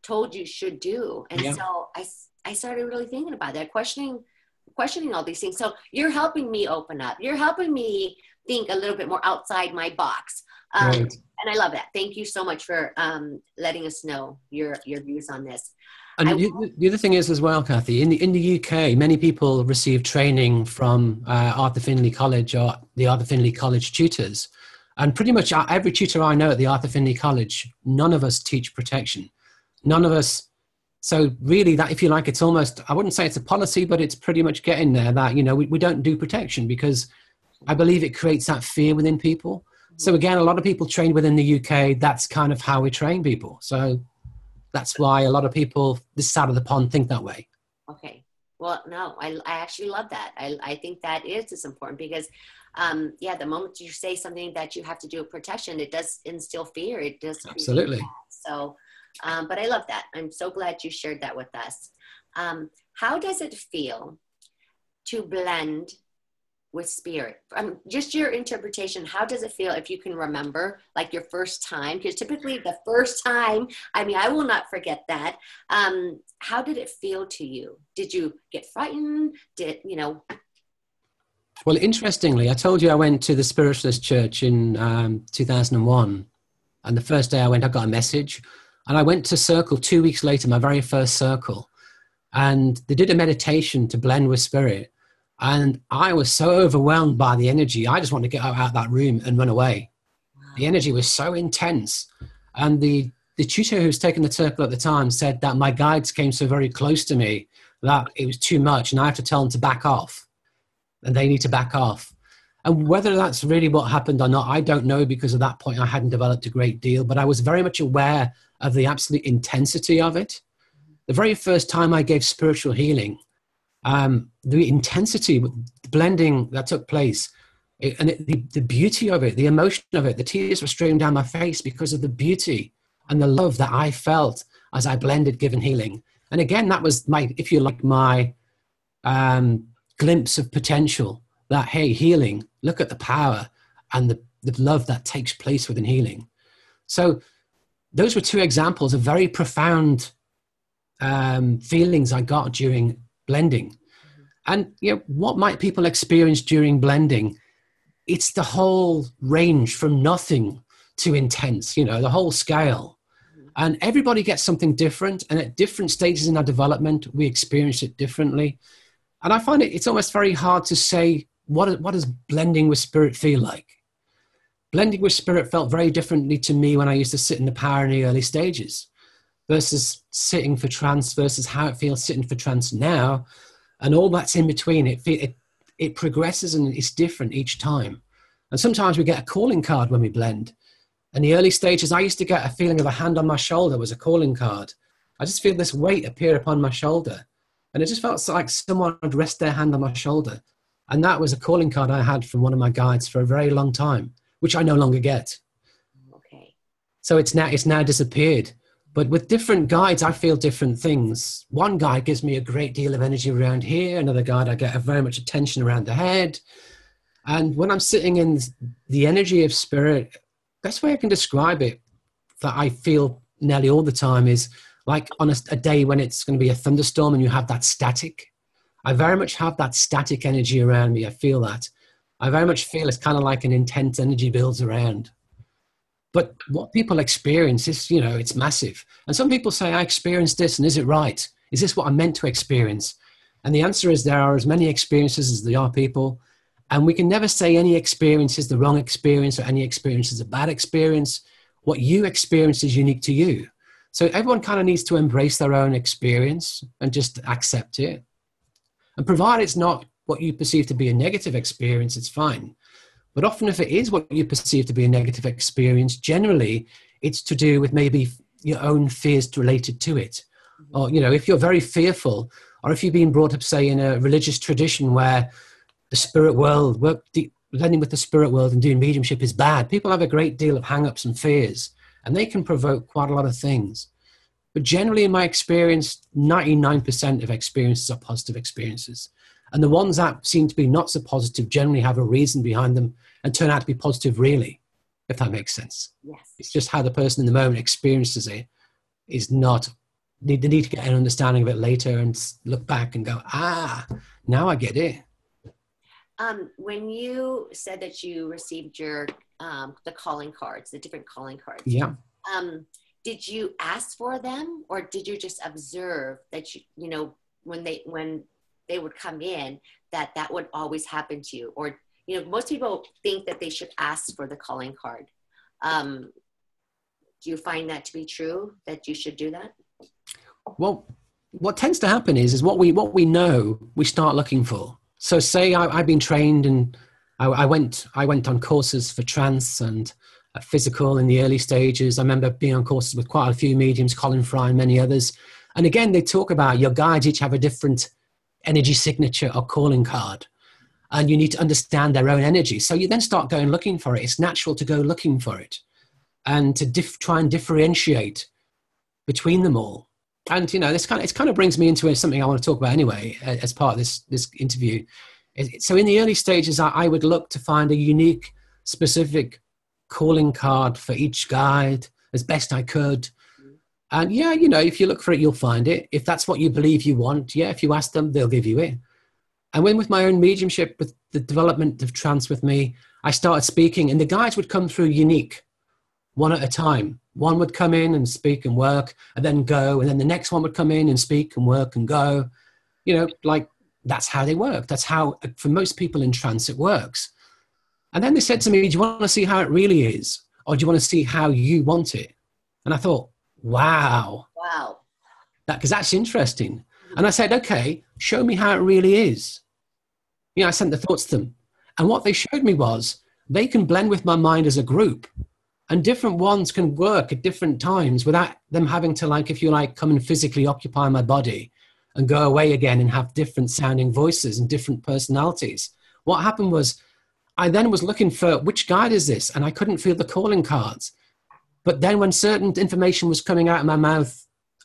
told you should do and yeah. so i i started really thinking about that questioning questioning all these things so you're helping me open up you're helping me think a little bit more outside my box um, right. and i love that thank you so much for um, letting us know your your views on this and you, the other thing is as well, Kathy, in the, in the UK, many people receive training from uh, Arthur Findlay College or the Arthur Findlay College tutors. And pretty much uh, every tutor I know at the Arthur Findlay College, none of us teach protection. None of us. So really that, if you like, it's almost, I wouldn't say it's a policy, but it's pretty much getting there that, you know, we, we don't do protection because I believe it creates that fear within people. So again, a lot of people train within the UK. That's kind of how we train people. So that's why a lot of people this side of the pond think that way. Okay. Well, no, I, I actually love that. I, I think that is as important because, um, yeah, the moment you say something that you have to do a protection, it does instill fear. It does. Absolutely. So, um, but I love that. I'm so glad you shared that with us. Um, how does it feel to blend with spirit? Um, just your interpretation how does it feel if you can remember like your first time? Because typically the first time i mean i will not forget that. Um, how did it feel to you? Did you get frightened? Did you know? Well interestingly i told you i went to the spiritualist church in um, 2001 and the first day i went i got a message and i went to circle two weeks later my very first circle and they did a meditation to blend with spirit and I was so overwhelmed by the energy. I just wanted to get out, of that room and run away. The energy was so intense. And the, the tutor who was taking the circle at the time said that my guides came so very close to me that it was too much and I have to tell them to back off. And they need to back off. And whether that's really what happened or not, I don't know because at that point I hadn't developed a great deal, but I was very much aware of the absolute intensity of it. The very first time I gave spiritual healing, um, the intensity, the blending that took place, it, and it, the, the beauty of it, the emotion of it, the tears were streaming down my face because of the beauty and the love that I felt as I blended given healing. And again, that was my, if you like, my um, glimpse of potential that, hey, healing, look at the power and the, the love that takes place within healing. So those were two examples of very profound um, feelings I got during blending. And you know, what might people experience during blending? It's the whole range from nothing to intense, you know, the whole scale. And everybody gets something different. And at different stages in our development, we experience it differently. And I find it, it's almost very hard to say what, what does blending with spirit feel like? Blending with spirit felt very differently to me when I used to sit in the power in the early stages versus sitting for trance versus how it feels sitting for trance now. And all that's in between, it, it, it progresses and it's different each time. And sometimes we get a calling card when we blend. In the early stages, I used to get a feeling of a hand on my shoulder was a calling card. I just feel this weight appear upon my shoulder. And it just felt like someone would rest their hand on my shoulder. And that was a calling card I had from one of my guides for a very long time, which I no longer get. Okay. So it's now it's now disappeared. But with different guides, I feel different things. One guide gives me a great deal of energy around here. Another guide, I get a very much attention around the head. And when I'm sitting in the energy of spirit, best way I can describe it that I feel nearly all the time is like on a, a day when it's going to be a thunderstorm and you have that static. I very much have that static energy around me. I feel that. I very much feel it's kind of like an intense energy builds around. But what people experience is, you know, it's massive. And some people say, I experienced this, and is it right? Is this what I'm meant to experience? And the answer is there are as many experiences as there are people. And we can never say any experience is the wrong experience or any experience is a bad experience. What you experience is unique to you. So everyone kind of needs to embrace their own experience and just accept it. And provided it's not what you perceive to be a negative experience, it's fine. But often, if it is what you perceive to be a negative experience, generally it's to do with maybe your own fears related to it. Mm-hmm. Or, you know, if you're very fearful, or if you've been brought up, say, in a religious tradition where the spirit world, work, blending with the spirit world and doing mediumship is bad, people have a great deal of hang ups and fears, and they can provoke quite a lot of things. But generally, in my experience, 99% of experiences are positive experiences. And the ones that seem to be not so positive generally have a reason behind them and turn out to be positive, really, if that makes sense. Yes. It's just how the person in the moment experiences it is not, they need to get an understanding of it later and look back and go, ah, now I get it. Um, when you said that you received your um, the calling cards, the different calling cards, yeah. Um, did you ask for them, or did you just observe that you you know when they when they would come in that that would always happen to you? Or you know most people think that they should ask for the calling card. Um, do you find that to be true that you should do that? Well what tends to happen is is what we what we know we start looking for. So say I, have been trained and I, I, went i went on courses for trance and physical in the early stages. I remember being on courses with quite a few mediums colin fry and many others. And again they talk about your guides each have a different energy signature or calling card and you need to understand their own energy. So you then start going looking for it. It's natural to go looking for it and to try and differentiate between them all. And you know this kind of it kind of brings me into something i want to talk about anyway as part of this this interview. So in the early stages i would look to find a unique specific calling card for each guide as best i could and yeah, you know, if you look for it, you'll find it. If that's what you believe you want, yeah, if you ask them, they'll give you it. And when with my own mediumship, with the development of trance with me, I started speaking, and the guides would come through unique, one at a time. One would come in and speak and work, and then go, and then the next one would come in and speak and work and go. You know, like that's how they work. That's how, for most people in trance, it works. And then they said to me, Do you want to see how it really is? Or do you want to see how you want it? And I thought, Wow. Wow. That because that's interesting. And I said, okay, show me how it really is. You know, I sent the thoughts to them. And what they showed me was they can blend with my mind as a group. And different ones can work at different times without them having to, like, if you like, come and physically occupy my body and go away again and have different sounding voices and different personalities. What happened was I then was looking for which guide is this? And I couldn't feel the calling cards. But then when certain information was coming out of my mouth,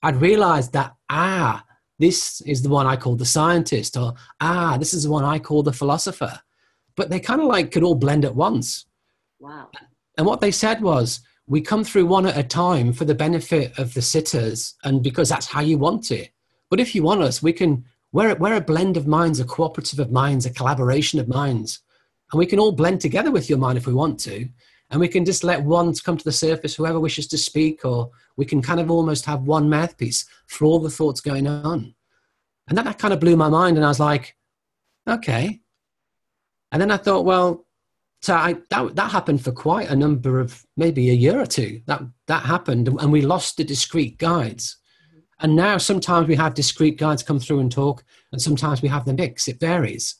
I'd realized that, ah, this is the one I call the scientist, or ah, this is the one I call the philosopher. But they kind of like could all blend at once. Wow. And what they said was, we come through one at a time for the benefit of the sitters and because that's how you want it. But if you want us, we can We're, we're a blend of minds, a cooperative of minds, a collaboration of minds. And we can all blend together with your mind if we want to. And we can just let one come to the surface, whoever wishes to speak, or we can kind of almost have one mouthpiece for all the thoughts going on. And that, that kind of blew my mind. And I was like, okay. And then I thought, well, so I, that, that happened for quite a number of maybe a year or two. That, that happened. And we lost the discrete guides. And now sometimes we have discrete guides come through and talk, and sometimes we have the mix. It varies.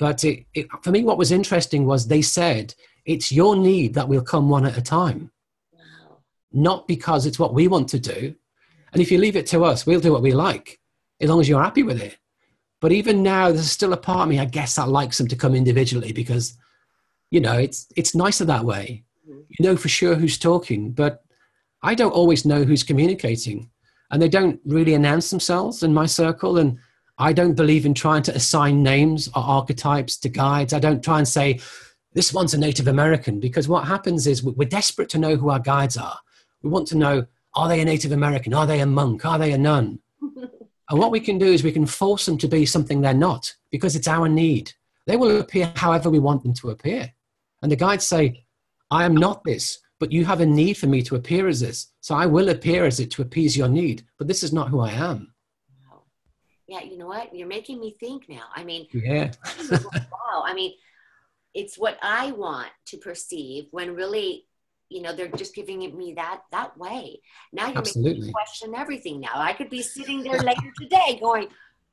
But it, it, for me, what was interesting was they said, it's your need that will come one at a time, wow. not because it's what we want to do. And if you leave it to us, we'll do what we like, as long as you're happy with it. But even now, there's still a part of me, I guess, that likes them to come individually because, you know, it's, it's nicer that way. Mm-hmm. You know for sure who's talking, but I don't always know who's communicating and they don't really announce themselves in my circle. And I don't believe in trying to assign names or archetypes to guides. I don't try and say, this one's a Native American, because what happens is we're desperate to know who our guides are. We want to know, are they a Native American? Are they a monk? Are they a nun? and what we can do is we can force them to be something they're not, because it's our need. They will appear however we want them to appear. And the guides say, I am not this but you have a need for me to appear as this. So I will appear as it to appease your need, but this is not who I am. Yeah, you know what? You're making me think now. I mean, yeah. wow. I mean, it's what I want to perceive when really, you know, they're just giving it me that that way. Now you're Absolutely. making me question everything. Now I could be sitting there later today going,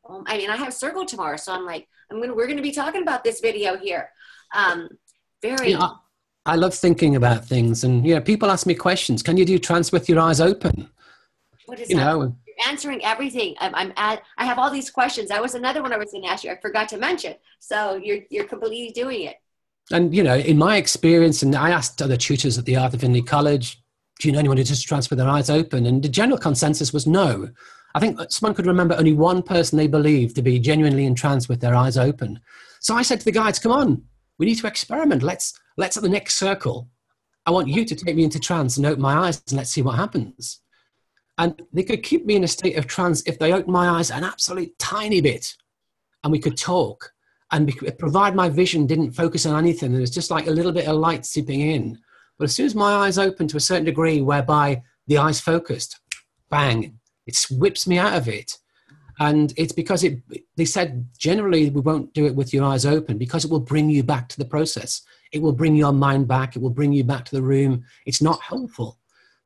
um, I mean, I have circle tomorrow, so I'm like, I'm gonna we're gonna be talking about this video here. Um, very. Yeah. I love thinking about things, and you know, people ask me questions. Can you do trance with your eyes open? What is you that? Know, answering everything. I'm, I'm at. I have all these questions. That was another one I was going to ask you. I forgot to mention. So you're you're completely doing it. And you know, in my experience, and I asked other tutors at the Arthur Findlay College, do you know anyone who just with their eyes open? And the general consensus was no. I think someone could remember only one person they believed to be genuinely in trance with their eyes open. So I said to the guides, "Come on, we need to experiment. Let's let's at the next circle. I want you to take me into trance and open my eyes and let's see what happens. And they could keep me in a state of trance if they opened my eyes an absolute tiny bit and we could talk and provide my vision didn't focus on anything. It was just like a little bit of light seeping in. But as soon as my eyes opened to a certain degree whereby the eyes focused, bang, it whips me out of it. And it's because it, they said generally we won't do it with your eyes open because it will bring you back to the process. It will bring your mind back. It will bring you back to the room. It's not helpful.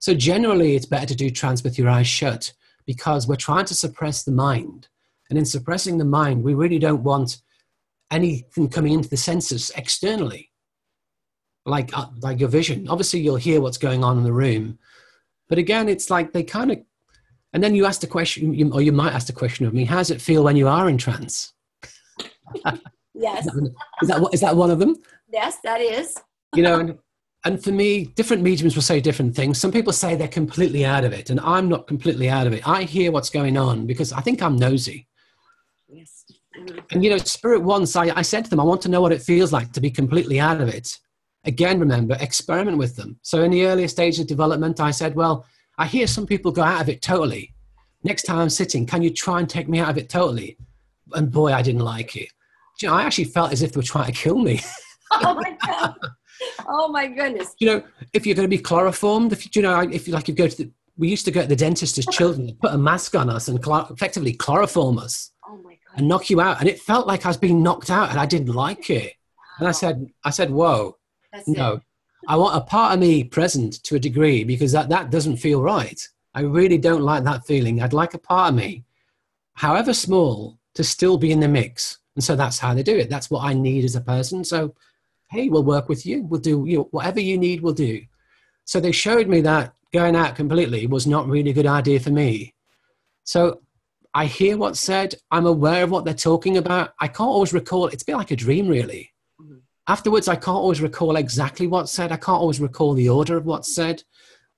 So generally, it's better to do trance with your eyes shut because we're trying to suppress the mind. And in suppressing the mind, we really don't want anything coming into the senses externally, like, uh, like your vision. Obviously, you'll hear what's going on in the room. But again, it's like they kind of, and then you ask the question, or you might ask the question of me, how does it feel when you are in trance? Yes. is, that, is, that, is that one of them? Yes, that is. you know, and, and for me, different mediums will say different things. Some people say they're completely out of it, and I'm not completely out of it. I hear what's going on because I think I'm nosy. Yes. And you know, Spirit once I, I said to them, I want to know what it feels like to be completely out of it. Again, remember, experiment with them. So in the earlier stage of development, I said, Well, I hear some people go out of it totally. Next time I'm sitting, can you try and take me out of it totally? And boy, I didn't like it. You know, I actually felt as if they were trying to kill me. oh my god! Oh my goodness! You know, if you're going to be chloroformed, if you know, if you like, you go to the, we used to go to the dentist as children, put a mask on us and effectively chloroform us, oh my god, and knock you out, and it felt like I was being knocked out, and I didn't like it. And I said, I said, whoa, That's no. It. I want a part of me present to a degree because that, that doesn't feel right. I really don't like that feeling. I'd like a part of me, however small, to still be in the mix. And so that's how they do it. That's what I need as a person. So hey, we'll work with you. We'll do you know, whatever you need, we'll do. So they showed me that going out completely was not really a good idea for me. So I hear what's said. I'm aware of what they're talking about. I can't always recall. It's a bit like a dream, really. Mm-hmm. Afterwards, I can't always recall exactly what's said. I can't always recall the order of what's said,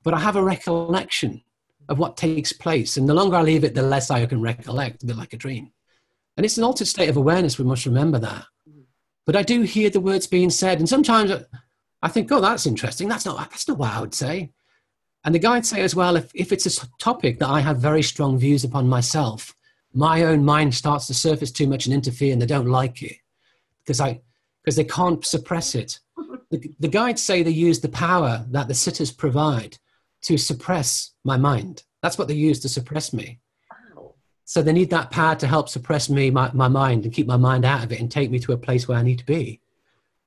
but I have a recollection of what takes place. And the longer I leave it, the less I can recollect, a bit like a dream. And it's an altered state of awareness. We must remember that. But I do hear the words being said, and sometimes I think, oh, that's interesting. That's not that's not what I would say. And the guides say as well, if, if it's a topic that I have very strong views upon myself, my own mind starts to surface too much and interfere and they don't like it because I because they can't suppress it. The, the guides say they use the power that the sitters provide to suppress my mind. That's what they use to suppress me. So they need that power to help suppress me, my, my mind, and keep my mind out of it and take me to a place where I need to be.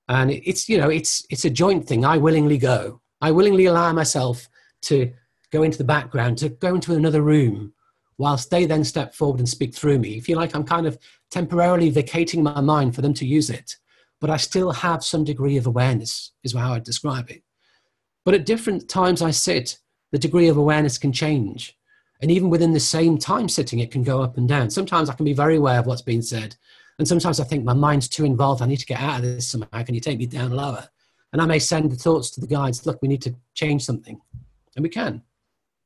And it's, you know, it's, it's a joint thing. I willingly go. I willingly allow myself to go into the background, to go into another room, whilst they then step forward and speak through me. Feel like I'm kind of temporarily vacating my mind for them to use it, but I still have some degree of awareness, is how I'd describe it. But at different times I sit, the degree of awareness can change. And even within the same time sitting, it can go up and down. Sometimes I can be very aware of what's being said. And sometimes I think my mind's too involved. I need to get out of this somehow. Can you take me down lower? And I may send the thoughts to the guides look, we need to change something. And we can.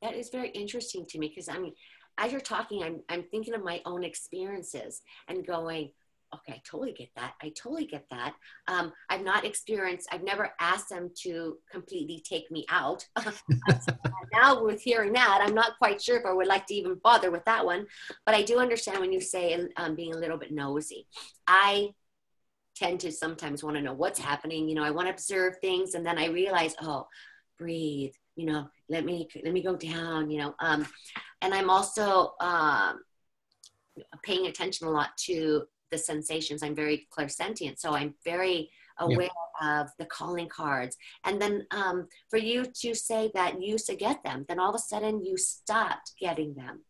That is very interesting to me because I mean, as you're talking, I'm, I'm thinking of my own experiences and going, okay, I totally get that. I totally get that. Um, I've not experienced, I've never asked them to completely take me out. now, with hearing that, I'm not quite sure if I would like to even bother with that one. But I do understand when you say um, being a little bit nosy. I tend to sometimes want to know what's happening. You know, I want to observe things and then I realize, oh, breathe, you know, let me, let me go down, you know. Um, and I'm also um, paying attention a lot to the sensations. I'm very clairsentient, so I'm very aware yeah. of the calling cards. And then um, for you to say that you used to get them, then all of a sudden you stopped getting them.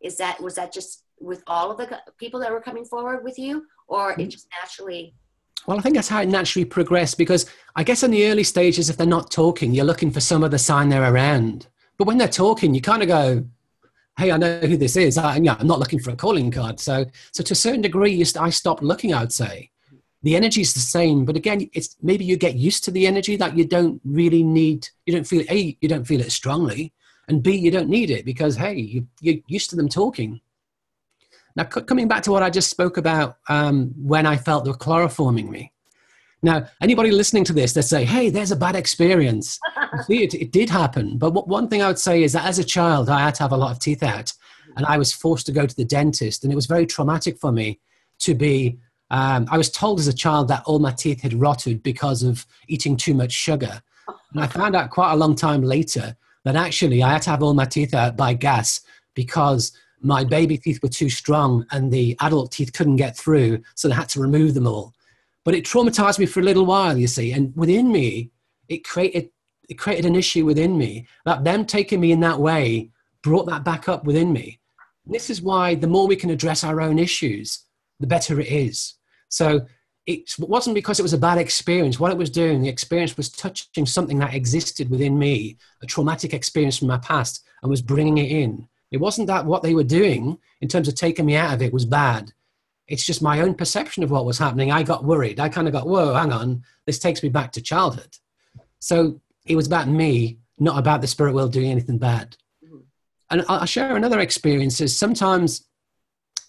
Is that was that just with all of the people that were coming forward with you, or it mm. just naturally? Well, I think that's how it naturally progressed because I guess in the early stages, if they're not talking, you're looking for some other sign they're around. But when they're talking, you kind of go, hey, I know who this is. I, yeah, I'm not looking for a calling card. So, so to a certain degree, I stopped looking. I would say the energy is the same, but again, it's maybe you get used to the energy that you don't really need. You don't feel a, you don't feel it strongly, and b, you don't need it because hey, you, you're used to them talking. Now, coming back to what I just spoke about um, when I felt they were chloroforming me. Now, anybody listening to this, they say, hey, there's a bad experience. See, it, it did happen. But what, one thing I would say is that as a child, I had to have a lot of teeth out and I was forced to go to the dentist. And it was very traumatic for me to be, um, I was told as a child that all my teeth had rotted because of eating too much sugar. And I found out quite a long time later that actually I had to have all my teeth out by gas because my baby teeth were too strong and the adult teeth couldn't get through. So they had to remove them all. But it traumatized me for a little while, you see. And within me, it created, it created an issue within me that them taking me in that way brought that back up within me. And this is why the more we can address our own issues, the better it is. So it wasn't because it was a bad experience. What it was doing, the experience was touching something that existed within me, a traumatic experience from my past, and was bringing it in. It wasn't that what they were doing in terms of taking me out of it was bad. It's just my own perception of what was happening. I got worried. I kind of got, whoa, hang on. This takes me back to childhood. So it was about me, not about the spirit world doing anything bad. Mm-hmm. And I'll share another experience is sometimes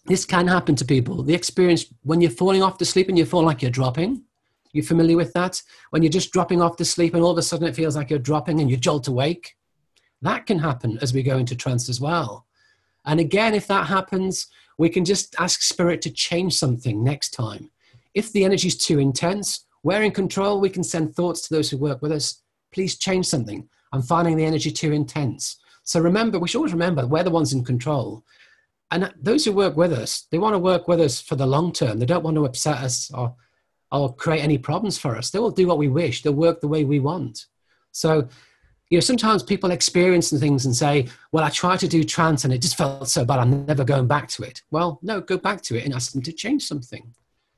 this can happen to people. The experience when you're falling off to sleep and you feel like you're dropping. You're familiar with that? When you're just dropping off to sleep and all of a sudden it feels like you're dropping and you jolt awake. That can happen as we go into trance as well. And again, if that happens, we can just ask spirit to change something next time. If the energy is too intense, we're in control. We can send thoughts to those who work with us. Please change something. I'm finding the energy too intense. So remember, we should always remember we're the ones in control. And those who work with us, they want to work with us for the long term. They don't want to upset us or, or create any problems for us. They will do what we wish. They'll work the way we want. So you know, sometimes people experience things and say, well, I tried to do trance and it just felt so bad. I'm never going back to it. Well, no, go back to it and ask them to change something,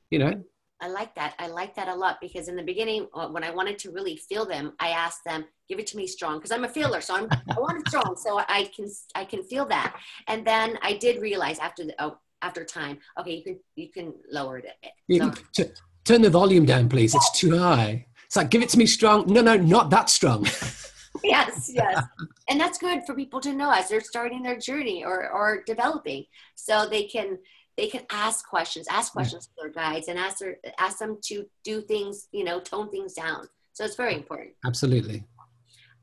you know? I like that. I like that a lot because in the beginning, uh, when I wanted to really feel them, I asked them, "Give it to me strong," because I'm a feeler, so I'm I want it strong, so I can I can feel that. And then I did realize after the oh, after time, okay, you can you can lower it a bit. So, turn the volume down, please. It's too high. It's like, give it to me strong. No, no, not that strong. yes, yes. And that's good for people to know as they're starting their journey or, or developing. So they can they can ask questions, ask questions yeah. to their guides and ask their ask them to do things, you know, tone things down. So it's very important. Absolutely.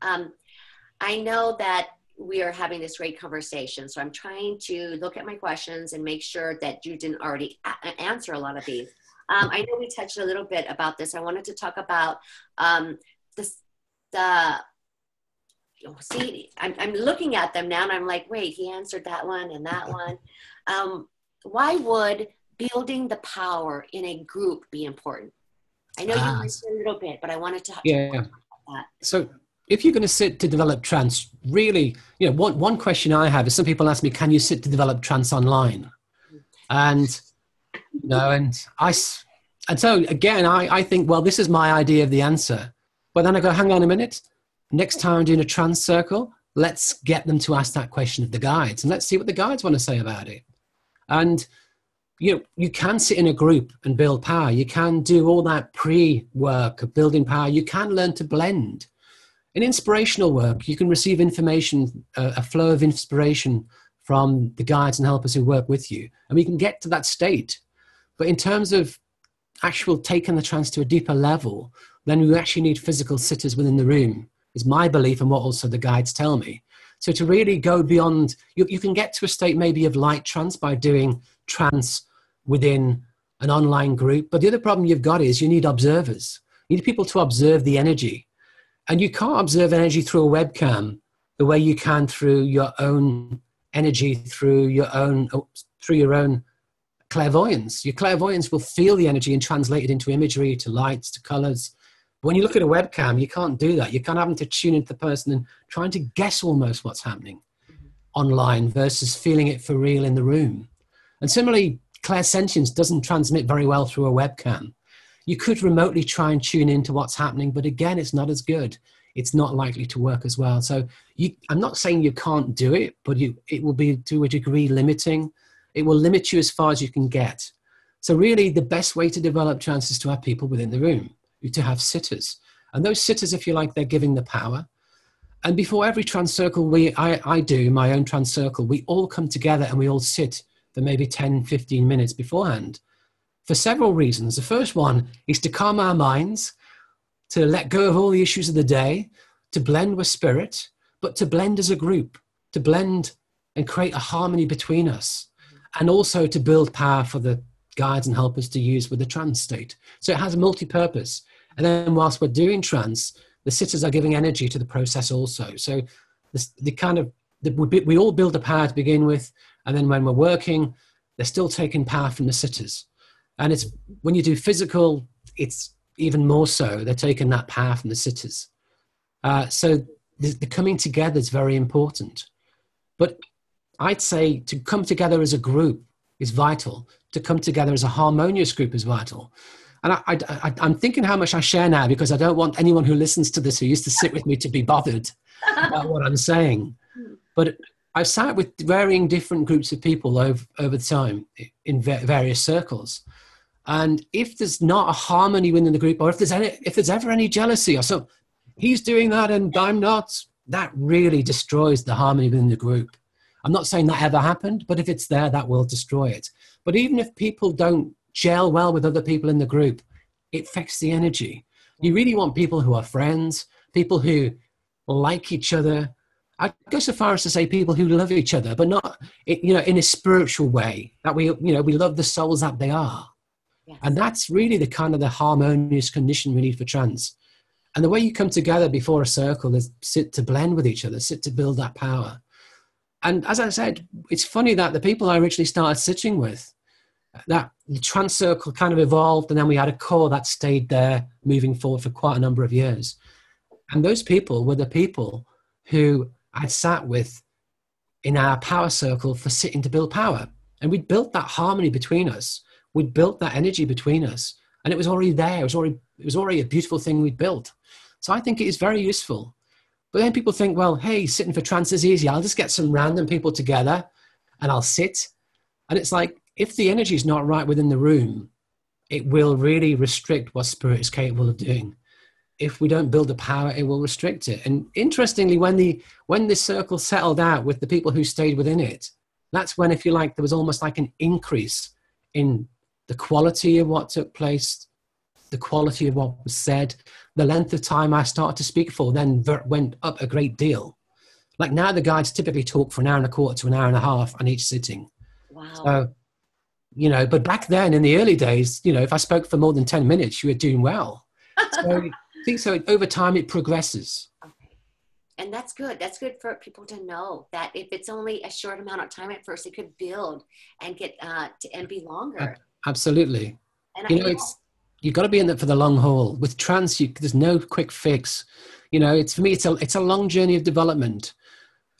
Um, I know that we are having this great conversation. So I'm trying to look at my questions and make sure that you didn't already a- answer a lot of these. Um, I know we touched a little bit about this. I wanted to talk about um, this, the see, I'm, I'm looking at them now and I'm like, wait, he answered that one and that one. Um, why would building the power in a group be important? I know ah. you mentioned a little bit, but I wanted to. Yeah. So if you're going to sit to develop trance, really, you know, one, one question I have is some people ask me, can you sit to develop trance online? And, you know, and I, and so again, I, I think, well, this is my idea of the answer. But then I go, hang on a minute. Next time I'm doing a trance circle, let's get them to ask that question of the guides and let's see what the guides want to say about it. And you know, you can sit in a group and build power. You can do all that pre-work of building power. You can learn to blend. In inspirational work, you can receive information, a flow of inspiration from the guides and helpers who work with you, and we can get to that state. But in terms of actual taking the trance to a deeper level, then we actually need physical sitters within the room is my belief and what also the guides tell me. So to really go beyond, you, you can get to a state maybe of light trance by doing trance within an online group. But the other problem you've got is you need observers. You need people to observe the energy. And you can't observe energy through a webcam the way you can through your own energy, through your own, oh, through your own clairvoyance. Your clairvoyance will feel the energy and translate it into imagery, to lights, to colors, when you look at a webcam, you can't do that. You can't have to tune into the person and trying to guess almost what's happening online versus feeling it for real in the room. And similarly, clairsentience doesn't transmit very well through a webcam. You could remotely try and tune into what's happening, but again, it's not as good. It's not likely to work as well. So you, I'm not saying you can't do it, but you, it will be to a degree limiting. It will limit you as far as you can get. So really, the best way to develop trance is to have people within the room to have sitters. And those sitters, if you like, they're giving the power. And before every trance circle we, I, I do, my own trance circle, we all come together and we all sit for maybe 10, 15 minutes beforehand for several reasons. The first one is to calm our minds, to let go of all the issues of the day, to blend with spirit, but to blend as a group, to blend and create a harmony between us, and also to build power for the guides and helpers to use with the trance state. So it has a multi-purpose. And then whilst we're doing trance, the sitters are giving energy to the process also. So the kind of the, we, we all build a power to begin with, and then when we're working, they're still taking power from the sitters. And it's when you do physical, it's even more so. They're taking that power from the sitters. Uh, so the, the coming together is very important. But I'd say to come together as a group is vital. To come together as a harmonious group is vital. And I, I, I, am thinking how much I share now because I don't want anyone who listens to this who used to sit with me to be bothered about what I'm saying. But I've sat with varying different groups of people over, over time in various circles. And if there's not a harmony within the group, or if there's any, if there's ever any jealousy, or so he's doing that and I'm not, that really destroys the harmony within the group. I'm not saying that ever happened, but if it's there, that will destroy it. But even if people don't gel well with other people in the group, it affects the energy. You really want people who are friends, people who like each other. I go so far as to say people who love each other, but not, you know, in a spiritual way. That we, you know, we love the souls that they are, yes. and that's really the kind of the harmonious condition we need for trance. And the way you come together before a circle is sit to blend with each other, sit to build that power. And as I said, it's funny that the people I originally started sitting with, that the trance circle kind of evolved, and then we had a core that stayed there moving forward for quite a number of years. And those people were the people who I'd sat with in our power circle for sitting to build power. And we'd built that harmony between us. We'd built that energy between us. And it was already there. It was already, it was already a beautiful thing we'd built. So I think it is very useful but then people think, well, hey, sitting for trance is easy. I'll just get some random people together and I'll sit. And it's like, if the energy is not right within the room, it will really restrict what spirit is capable of doing. If we don't build the power, it will restrict it. And interestingly, when the when this circle settled out with the people who stayed within it, that's when, if you like, there was almost like an increase in the quality of what took place, the quality of what was said, the length of time I started to speak for then went up a great deal. Like now, the guides typically talk for an hour and a quarter to an hour and a half on each sitting. Wow. So, you know, but back then in the early days, you know, if I spoke for more than 10 minutes, you were doing well. So I think so over time it progresses. Okay. And that's good. That's good for people to know that if it's only a short amount of time at first, it could build and get uh, to, and be longer. Absolutely. And You I know, it's you've got to be in it for the long haul. With trance, you, there's no quick fix. You know, it's for me, it's a it's a long journey of development.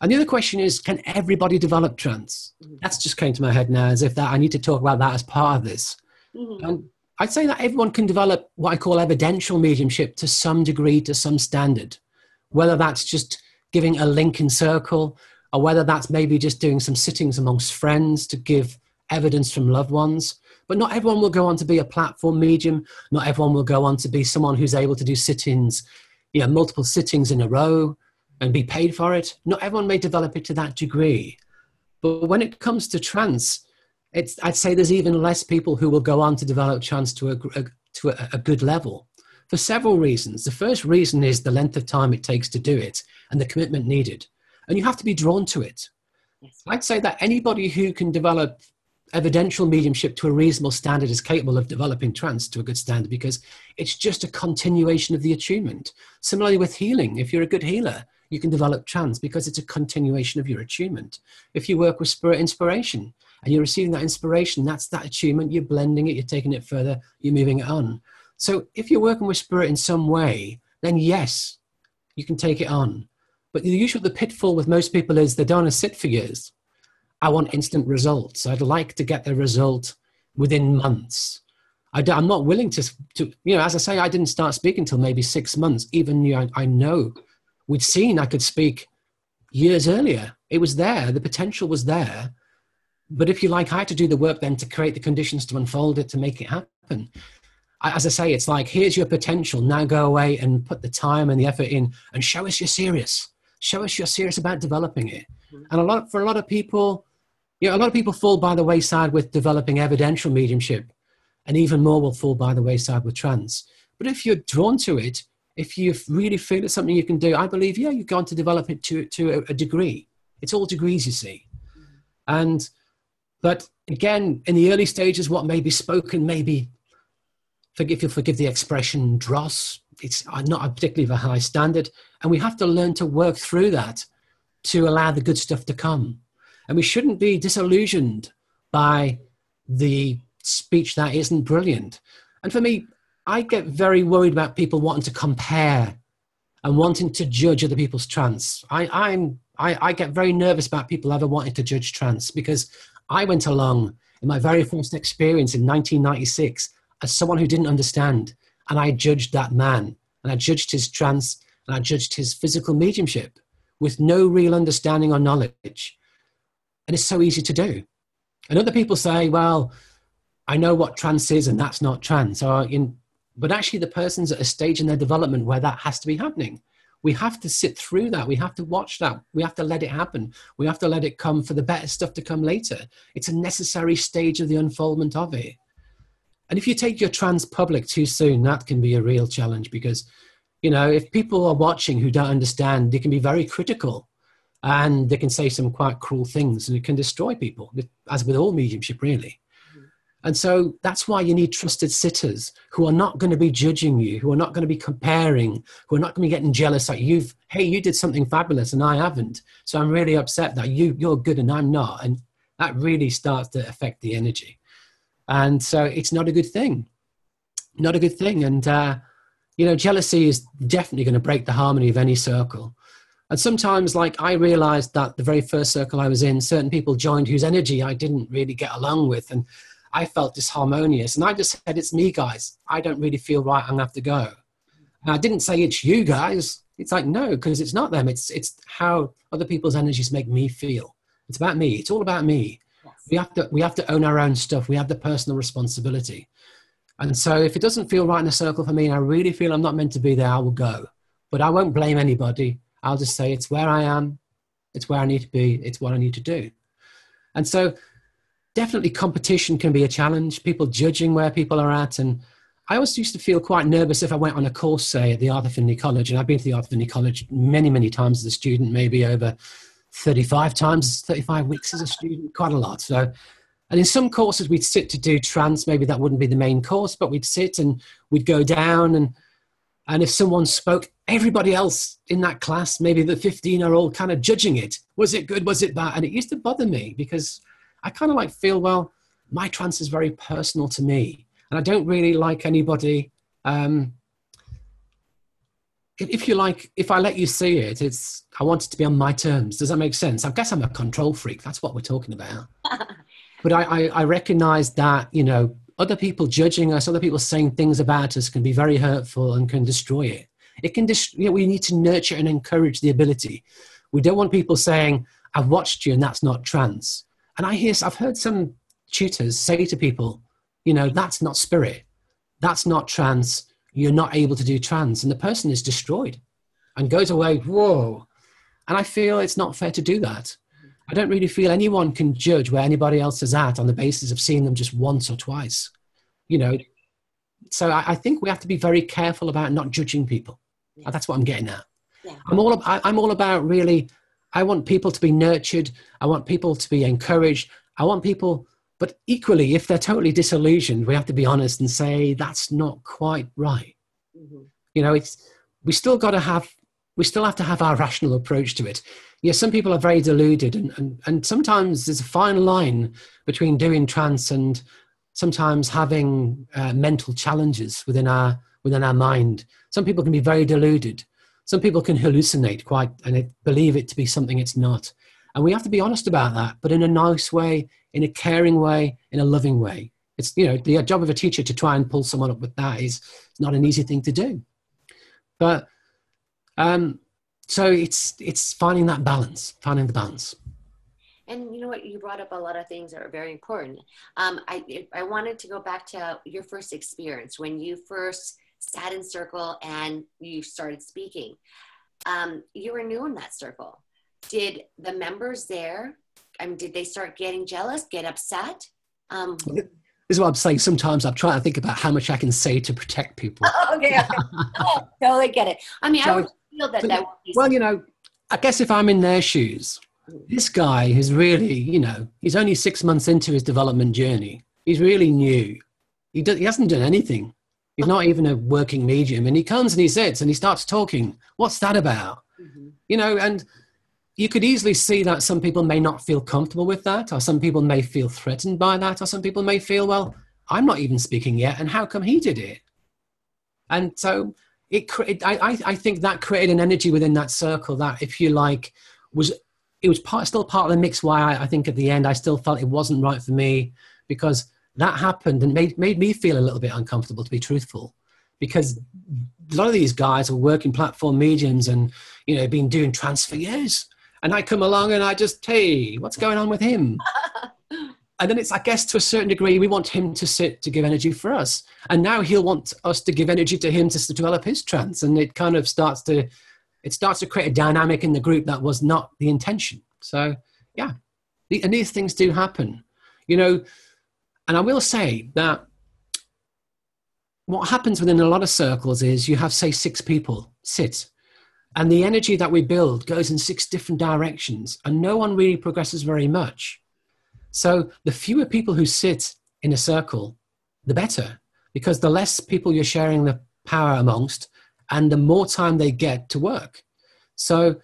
And the other question is, can everybody develop trance? Mhm. That's just came to my head now, as if that I need to talk about that as part of this. Mhm. And I'd say that everyone can develop what I call evidential mediumship to some degree, to some standard, whether that's just giving a link in circle, or whether that's maybe just doing some sittings amongst friends to give evidence from loved ones. But not everyone will go on to be a platform medium. Not everyone will go on to be someone who's able to do sit-ins, you know, multiple sittings in a row and be paid for it. Not everyone may develop it to that degree. But when it comes to trance, it's, I'd say there's even less people who will go on to develop trance to a, a to a, a good level for several reasons. The first reason is the length of time it takes to do it and the commitment needed. And you have to be drawn to it. Yes. I'd say that anybody who can develop evidential mediumship to a reasonable standard is capable of developing trance to a good standard because it's just a continuation of the attunement. Similarly with healing, if you're a good healer, you can develop trance because it's a continuation of your attunement. If you work with spirit inspiration and you're receiving that inspiration, that's that attunement, you're blending it, you're taking it further, you're moving it on. So if you're working with spirit in some way, then yes, you can take it on. But the usual the pitfall with most people is they don't want to sit for years. I want instant results. I'd like to get the result within months. I am not willing to, to, you know, as I say, I didn't start speaking until maybe six months. Even you know, I, I know we'd seen I could speak years earlier. It was there. The potential was there. But if you like, I had to do the work then to create the conditions to unfold it, to make it happen. I- As I say, it's like, here's your potential. Now go away and put the time and the effort in and show us you're serious. Show us you're serious about developing it. Mhm. And a lot, for a lot of people, you know, a lot of people fall by the wayside with developing evidential mediumship, and even more will fall by the wayside with trance. But if you're drawn to it, if you really feel it's something you can do, I believe, yeah, you're going to develop it to, to a, degree. It's all degrees, you see. And, but again, in the early stages, what may be spoken may be, forgive you forgive the expression, dross. It's uh, not a particularly of a high standard. And we have to learn to work through that to allow the good stuff to come. And we shouldn't be disillusioned by the speech that isn't brilliant. And for me, I get very worried about people wanting to compare and wanting to judge other people's trance. I, I'm, I, I get very nervous about people ever wanting to judge trance because I went along in my very first experience in 1996 as someone who didn't understand. And I judged that man and I judged his trance and I judged his physical mediumship with no real understanding or knowledge. And it's so easy to do. And other people say, well, I know what trance is and that's not trance. Or in, but actually, the person's at a stage in their development where that has to be happening. We have to sit through that. We have to watch that. We have to let it happen. We have to let it come for the better stuff to come later. It's a necessary stage of the unfoldment of it. And if you take your trance public too soon, that can be a real challenge because, you know, if people are watching who don't understand, they can be very critical and they can say some quite cruel things and it can destroy people, as with all mediumship, really. And so that's why you need trusted sitters who are not going to be judging you, who are not going to be comparing, who are not going to be getting jealous like you've, hey, you did something fabulous and I haven't. So I'm really upset that you, you're good and I'm not. And that really starts to affect the energy. And so it's not a good thing. Not a good thing. And, uh, you know, jealousy is definitely going to break the harmony of any circle. And sometimes, like, I realized that the very first circle I was in, certain people joined whose energy I didn't really get along with. And I felt disharmonious. And I just said, It's me, guys. I don't really feel right. I'm going to have to go. And I didn't say it's you guys. It's like, no, because it's not them. It's, it's how other people's energies make me feel. It's about me. It's all about me. We have to, we have to own our own stuff. We have the personal responsibility. And so if it doesn't feel right in a circle for me and I really feel I'm not meant to be there, I will go. But I won't blame anybody. I'll just say it's where I am. It's where I need to be. It's what I need to do. And so definitely competition can be a challenge people judging where people are at and I always used to feel quite nervous if I went on a course, say, at the Arthur Findlay College, and I've been to the Arthur Findlay College many, many times as a student, maybe over 35 times, 35 weeks as a student, quite a lot. So, and in some courses, we'd sit to do trance. Maybe that wouldn't be the main course, but we'd sit and we'd go down. And, and if someone spoke, everybody else in that class, maybe the 15 are all kind of judging it. Was it good? Was it bad? And it used to bother me because I kind of like feel, well, my trance is very personal to me and I don't really like anybody. Um, if, you like, if I let you see it, it's I want it to be on my terms. Does that make sense? I guess I'm a control freak. That's what we're talking about. but I, I, I recognize that you know other people judging us, other people saying things about us can be very hurtful and can destroy it. It can, dist- you know, we need to nurture and encourage the ability. We don't want people saying, "I've watched you," and that's not trance. And I hear, I've heard some tutors say to people, you know, that's not spirit. That's not trance. You're not able to do trance. And the person is destroyed and goes away, whoa. And I feel it's not fair to do that. I don't really feel anyone can judge where anybody else is at on the basis of seeing them just once or twice. You know, so I, I think we have to be very careful about not judging people. Yeah. That's what I'm getting at. Yeah. I'm all I, I'm all about really. I want people to be nurtured. I want people to be encouraged. I want people but equally, if they're totally disillusioned, we have to be honest and say that's not quite right. Mm-hmm. You know, it's we still got to have we still have to have our rational approach to it. Yeah, some people are very deluded, and, and, and sometimes there's a fine line between doing trance and sometimes having uh, mental challenges within our within our mind. Some people can be very deluded. Some people can hallucinate quite and believe it to be something it's not. And we have to be honest about that, but in a nice way, in a caring way, in a loving way. It's, you know, the job of a teacher to try and pull someone up with that is not an easy thing to do. But um, so it's, it's finding that balance, finding the balance. And you know what? You brought up a lot of things that are very important. Um, I, I wanted to go back to your first experience when you first sat in circle and you started speaking. Um, you were new in that circle did the members there I mean, did they start getting jealous, get upset? Um, this is what I'm saying. Sometimes I'm trying to think about how much I can say to protect people. okay, okay. oh, totally get it. I mean, so, I would feel that so, that. Well, you know, I guess if I'm in their shoes, this guy is really, you know, he's only six months into his development journey. He's really new. He, does, he hasn't done anything. He's not even a working medium. And he comes and he sits and he starts talking. What's that about? Mm-hmm. You know, and you could easily see that some people may not feel comfortable with that, or some people may feel threatened by that, or some people may feel, well, I'm not even speaking yet, and how come he did it? And so it, it I, I think that created an energy within that circle that, if you like, was it was part, still part of the mix. Why I, I think at the end I still felt it wasn't right for me because that happened and made made me feel a little bit uncomfortable, to be truthful, because a lot of these guys are working platform mediums and you know been doing trance for years and I come along and I just, hey, what's going on with him? and then it's, I guess, to a certain degree, we want him to sit to give energy for us. And now he'll want us to give energy to him to, to develop his trance. And it kind of starts to, it starts to create a dynamic in the group that was not the intention. So, yeah. And these things do happen, you know. And I will say that what happens within a lot of circles is you have, say, six people sit. And the energy that we build goes in six different directions and no one really progresses very much. So the fewer people who sit in a circle the better because the less people you're sharing the power amongst and the more time they get to work. So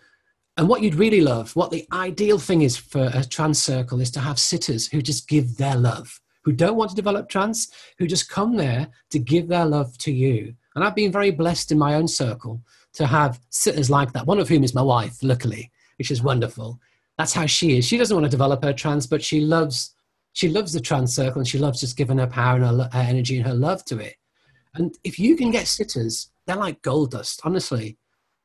and what you'd really love what the ideal thing is for a trance circle is to have sitters who just give their love who don't want to develop trance who just come there to give their love to you and i've been very blessed in my own circle to have sitters like that, one of whom is my wife, luckily, which is wonderful. That's how she is. She doesn't want to develop her trance, but she loves she loves the trance circle and she loves just giving her power and her, her energy and her love to it. And if you can get sitters, they're like gold dust, honestly.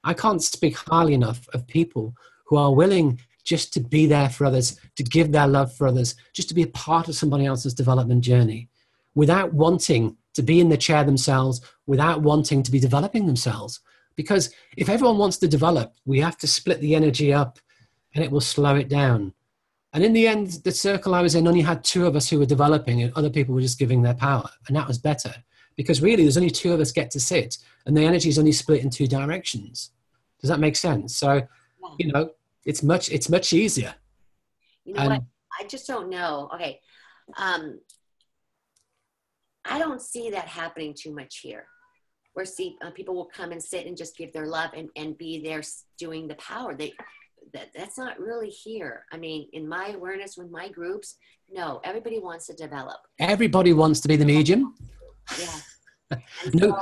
I can't speak highly enough of people who are willing just to be there for others, to give their love for others, just to be a part of somebody else's development journey without wanting to be in the chair themselves, without wanting to be developing themselves. Because if everyone wants to develop, we have to split the energy up and it will slow it down. And in the end, the circle I was in only had two of us who were developing, and other people were just giving their power. And that was better because really there's only two of us get to sit and the energy is only split in two directions does that make sense so you know it's much it's much easier. You know what? I just don't know. Okay. Um i don't see that happening too much here where see uh, people will come and sit and just give their love and, and be there doing the power. They that, that's not really here. I mean in my awareness with my groups no everybody wants to develop. Everybody wants to be the medium. Yeah. No, so,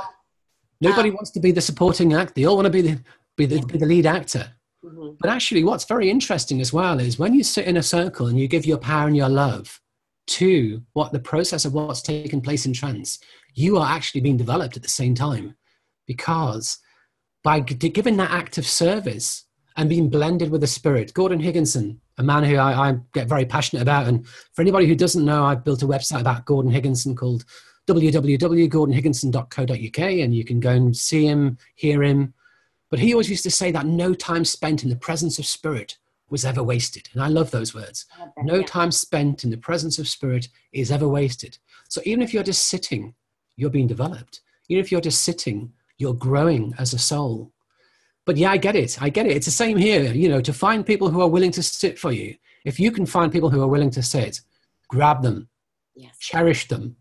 nobody um, wants to be the supporting act. They all want to be the be the, be the lead actor mm-hmm. but actually what's very interesting as well is when you sit in a circle and you give your power and your love to what the process of what's taking place in trance you are actually being developed at the same time because by giving that act of service and being blended with the spirit gordon higginson a man who I, I, get very passionate about and for anybody who doesn't know i've built a website about gordon higginson called www.gordonhigginson.co.uk and you can go and see him hear him but he always used to say that no time spent in the presence of spirit was ever wasted. And I love those words. Love that, no yeah. time spent in the presence of spirit is ever wasted. So even if you're just sitting you're being developed. Even if you're just sitting, you're growing as a soul. But yeah, I get it. I get it. It's the same here. You know, to find people who are willing to sit for you. If you can find people who are willing to sit, grab them, yes. cherish them.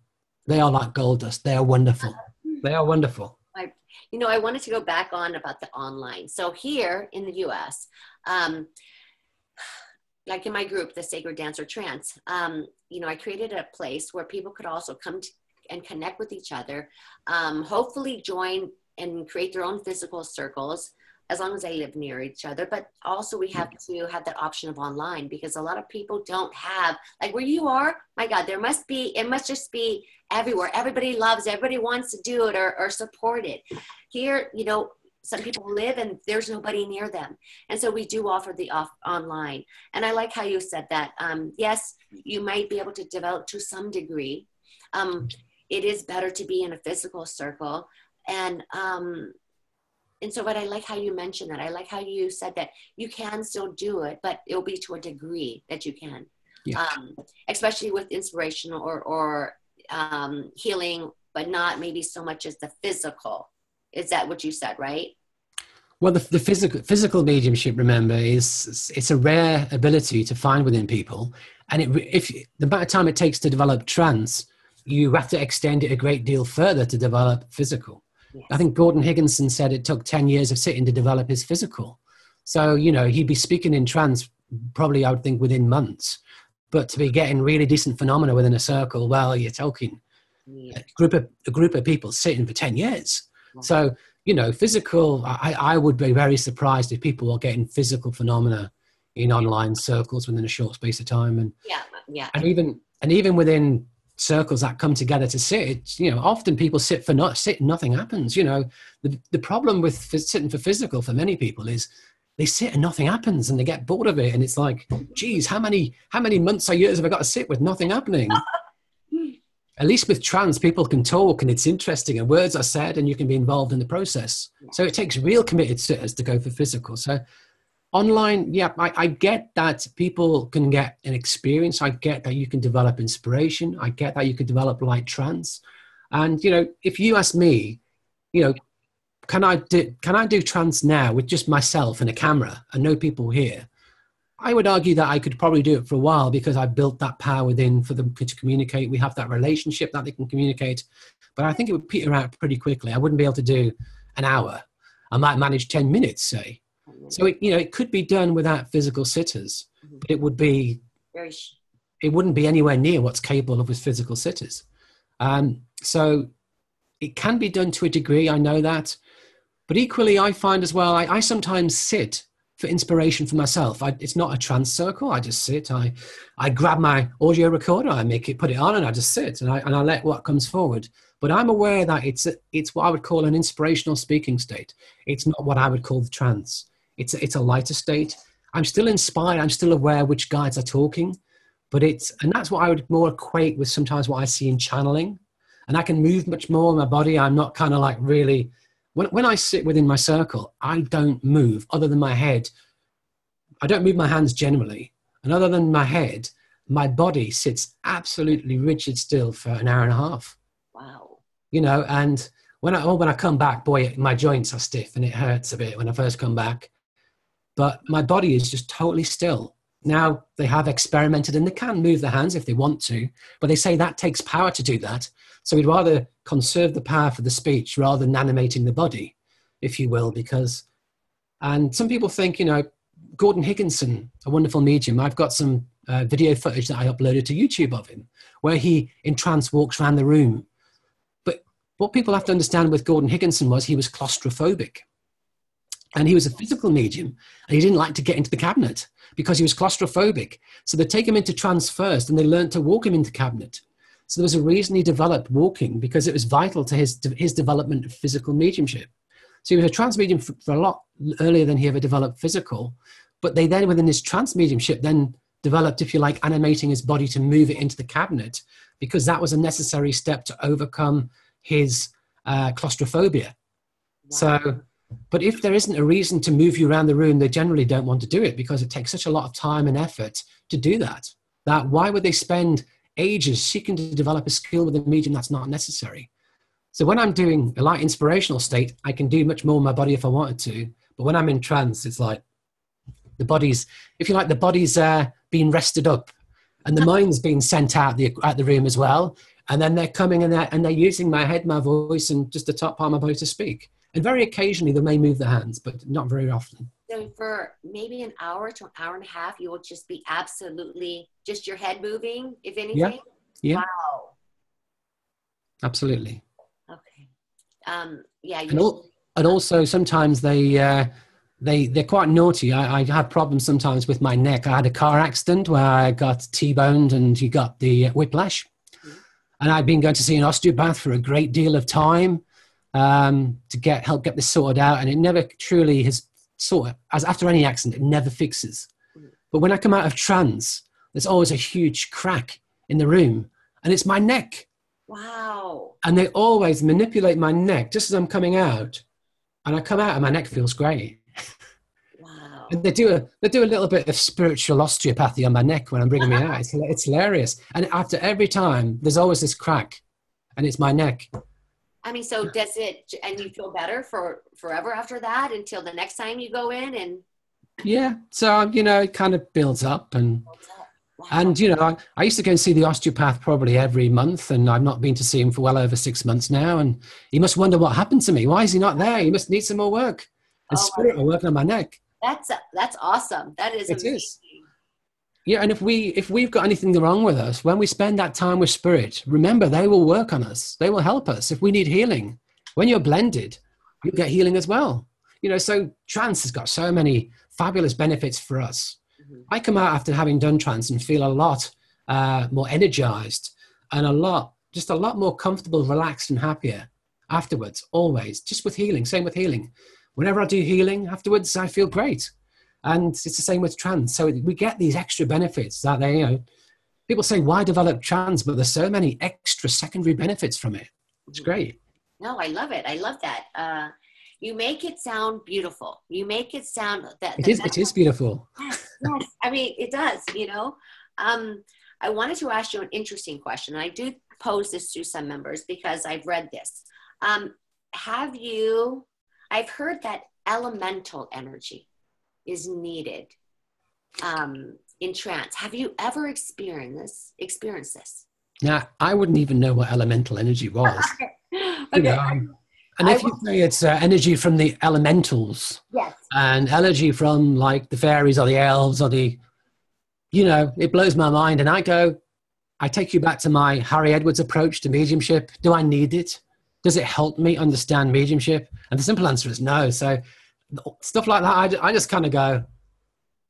They are like gold dust. They are wonderful. They are wonderful. You know, I wanted to go back on about the online. So here in the U.S., um, like in my group, the Sacred Dance with Trance, um, you know, I created a place where people could also come and connect with each other. Um, hopefully, join and create their own physical circles as long as they live near each other. But also, we have to have that option of online because a lot of people don't have, like where you are, my God, there must be, it must just be everywhere. Everybody loves, everybody wants to do it or, or support it. Here, you know, some people live and there's nobody near them and so we do offer the off online and i like how you said that um, yes you might be able to develop to some degree um, it is better to be in a physical circle and um and so but i like how you mentioned that. I like how you said that you can still do it but it'll be to a degree that you can. Yeah. um especially with inspirational or or um healing but not maybe so much as the physical. Is that what you said right? Well the, the physical physical mediumship remember is it's a rare ability to find within people. And it, if the amount of time it takes to develop trance you have to extend it a great deal further to develop physical. I think Gordon Higginson said it took 10 years of sitting to develop his physical. So, you know, he'd be speaking in trance probably, I would think, within months. But to be getting really decent phenomena within a circle, well, you're talking yeah. a, group of, a group of people sitting for 10 years. So, you know, physical, I, I would be very surprised if people are getting physical phenomena in online circles within a short space of time. And, yeah, yeah. And even, and even within circles that come together to sit you know often people sit for not sit nothing happens you know. The, the problem with sitting for physical for many people is they sit and nothing happens and they get bored of it and it's like geez how many how many months or years have i got to sit with nothing happening? At least with trance, people can talk and it's interesting and words are said and you can be involved in the process. So it takes real committed sitters to go for physical. So online yeah I, I, get that people can get an experience. I get that you can develop inspiration. I get that you can develop light trance. And you know if you ask me you know can i do can i do trance now with just myself and a camera and no people here? I would argue that i could probably do it for a while because i built that power within for them to communicate. We have that relationship that they can communicate. But i think it would peter out pretty quickly. I wouldn't be able to do an hour. I might manage 10 minutes say so it, you know, it could be done without physical sitters, mm-hmm. but it would be it wouldn't be anywhere near what's capable of with physical sitters. Um, so it can be done to a degree. I know that, but equally, I find as well. I, I sometimes sit for inspiration for myself. I, it's not a trance circle. I just sit. I, I grab my audio recorder. I make it, put it on, and I just sit and I and I let what comes forward. But I'm aware that it's a, it's what I would call an inspirational speaking state. It's not what I would call the trance. It's it's a lighter state. I'm still inspired. I'm still aware which guides are talking, but it's and that's what I would more equate with sometimes what I see in channeling. And I can move much more in my body. I'm not kind of like really when when I sit within my circle, I don't move other than my head. I don't move my hands generally, and other than my head, my body sits absolutely rigid still for an hour and a half. Wow. you know, and when I, oh, when I come back, boy, my joints are stiff and it hurts a bit when I first come back. But my body is just totally still. Now they have experimented and they can move their hands if they want to, but they say that takes power to do that. So we'd rather conserve the power for the speech rather than animating the body, if you will, because, and some people think, you know, Gordon Higginson, a wonderful medium, I've got some uh, video footage that I uploaded to YouTube of him where he in trance walks around the room. But what people have to understand with Gordon Higginson was he was claustrophobic. And he was a physical medium, and he didn't like to get into the cabinet because he was claustrophobic. So they take him into trance first, and they learned to walk him into cabinet. So there was a reason he developed walking because it was vital to his his development of physical mediumship. So he was a trance medium for, for a lot earlier than he ever developed physical. But they then, within his trance mediumship, then developed, if you like, animating his body to move it into the cabinet because that was a necessary step to overcome his uh, claustrophobia. Wow. So, but if there isn't a reason to move you around the room, they generally don't want to do it because it takes such a lot of time and effort to do that. That why would they spend ages seeking to develop a skill with a medium that's not necessary? So when I'm doing a light inspirational state, I can do much more in my body if I wanted to. But when I'm in trance, it's like the body's, if you like, the body's uh, being rested up and the mind's being sent out the, out the room as well. And then they're coming and they're, and they're using my head, my voice, and just the top part of my body to speak. And very occasionally they may move their hands, but not very often. So for maybe an hour to an hour and a half, you will just be absolutely just your head moving, if anything. Yeah. yeah. Wow. Absolutely. Okay. Um, yeah. And, al- and also sometimes they uh, they they're quite naughty. I, I have problems sometimes with my neck. I had a car accident where I got T-boned and you got the whiplash, mm-hmm. and I've been going to see an osteopath for a great deal of time um, to get help get this sorted out, and it never truly has sort of, as after any accident, it never fixes. But when I come out of trance, there's always a huge crack in the room, and it's my neck. Wow. And they always manipulate my neck just as I'm coming out. And I come out and my neck feels great. Wow. And they do a they do a little bit of spiritual osteopathy on my neck when I'm bringing me out. It's, it's hilarious. And after every time, there's always this crack, and it's my neck. I mean, so does it, and you feel better for forever after that until the next time you go in and. Yeah, so you know, it kind of builds up, and builds up. And, you know, I, I, used to go and see the osteopath probably every month, and I've not been to see him for well over six months now. And he must wonder what happened to me. Why is he not there? He must need some more work. And oh, spirit are working on my neck. That's that's awesome. That is it amazing. Is. Yeah, and if we if we've got anything wrong with us, when we spend that time with spirit, remember they will work on us. They will help us. If we need healing, when you're blended, you get healing as well. You know, so trance has got so many fabulous benefits for us. Mm-hmm. I come out after having done trance and feel a lot uh, more energized and a lot, just a lot more comfortable, relaxed, and happier afterwards, always, just with healing. Same with healing. Whenever I do healing afterwards, I feel great. And it's the same with trance. So we get these extra benefits that they, you know, people say, why develop trance? But there's so many extra secondary benefits from it. It's great. No, I love it. I love that. Uh, you make it sound beautiful. You make it sound that it is. It is beautiful. Yes, yes. I mean, it does. You know, um, I wanted to ask you an interesting question, and I do pose this to some members because I've read this. Um, have you? I've heard that elemental energy is needed um, in trance. Have you ever experienced this? Experienced this? Now, I wouldn't even know what elemental energy was. okay. You know, um, and if you say it's uh, energy from the elementals, yes, and energy from like the fairies or the elves or the, you know, it blows my mind. And I go, I take you back to my Harry Edwards approach to mediumship. Do I need it? Does it help me understand mediumship? And the simple answer is no. So stuff like that, I, I just kind of go,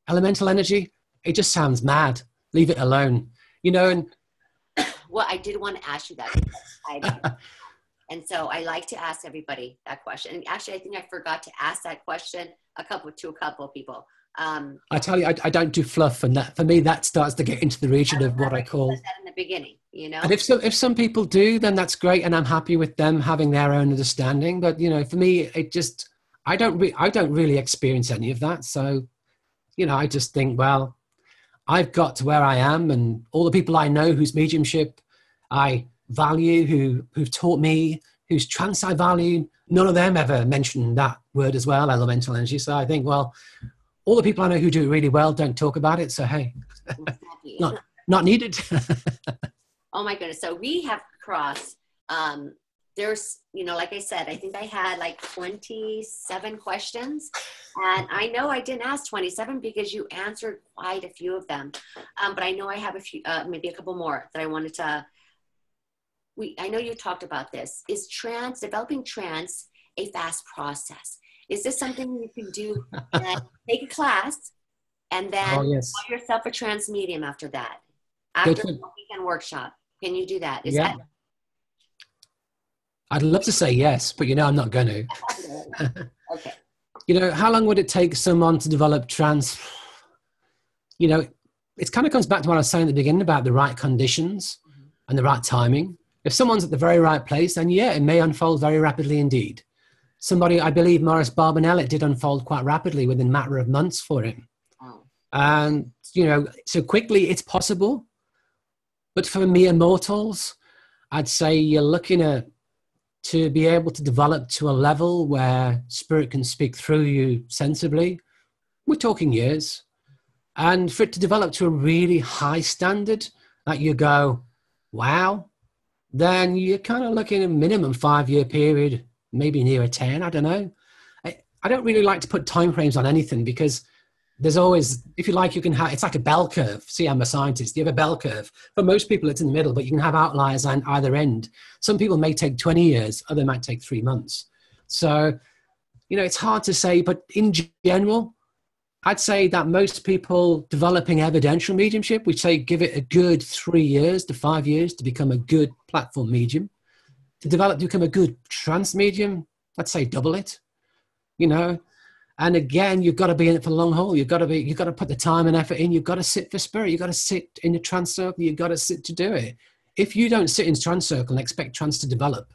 elemental energy. It just sounds mad. Leave it alone. You know, and well, I did want to ask you that. I, And so I like to ask everybody that question. And actually, I think I forgot to ask that question a couple to a couple of people. Um, I tell you, I, I, don't do fluff, and that for me that starts to get into the region of what I call. That in the beginning, you know. And if so, if some people do, then that's great, and I'm happy with them having their own understanding. But you know, for me, it just I don't re- I don't really experience any of that. So, you know, I just think, well, I've got to where I am, and all the people I know whose mediumship I value, who who've taught me, who's trance I value. None of them ever mentioned that word as well, elemental energy. So I think, well, all the people I know who do it really well don't talk about it. So hey, not not needed. oh my goodness! So we have crossed. Um, there's, you know, like I said, I think I had like 27 questions, and I know I didn't ask 27 because you answered quite a few of them. Um, but I know I have a few, uh, maybe a couple more that I wanted to. We, I know you talked about this. Is trance developing trance a fast process? Is this something you can do? take a class and then oh, yes. call yourself a trance medium after that. After the weekend workshop, can you do that? Is yeah. that I'd love to say yes, but you know I'm not going to. okay. You know, how long would it take someone to develop trance? You know, it kind of comes back to what I was saying at the beginning about the right conditions mm-hmm. and the right timing. If someone's at the very right place, then yeah, it may unfold very rapidly indeed. Somebody, I believe Maurice Barbanell, it did unfold quite rapidly within a matter of months for him. And, you know, so quickly it's possible. But for mere mortals, I'd say you're looking at to be able to develop to a level where spirit can speak through you sensibly, we're talking years. And for it to develop to a really high standard that you go, wow, then you're kind of looking at a minimum five year period, maybe near a 10, I don't know. I, I don't really like to put timeframes on anything because there's always, if you like, you can have, it's like a bell curve. See, I'm a scientist. You have a bell curve. For most people, it's in the middle, but you can have outliers on either end. Some people may take 20 years, other might take three months. So, you know, it's hard to say, but in general, I'd say that most people developing evidential mediumship, we say give it a good three years to five years to become a good platform medium. To develop to become a good trance medium, let's say double it. You know, and again, you've got to be in it for the long haul. You've got to be, you've got to put the time and effort in. You've got to sit for spirit. You've got to sit in the trance circle. You've got to sit to do it. If you don't sit in trance circle and expect trance to develop,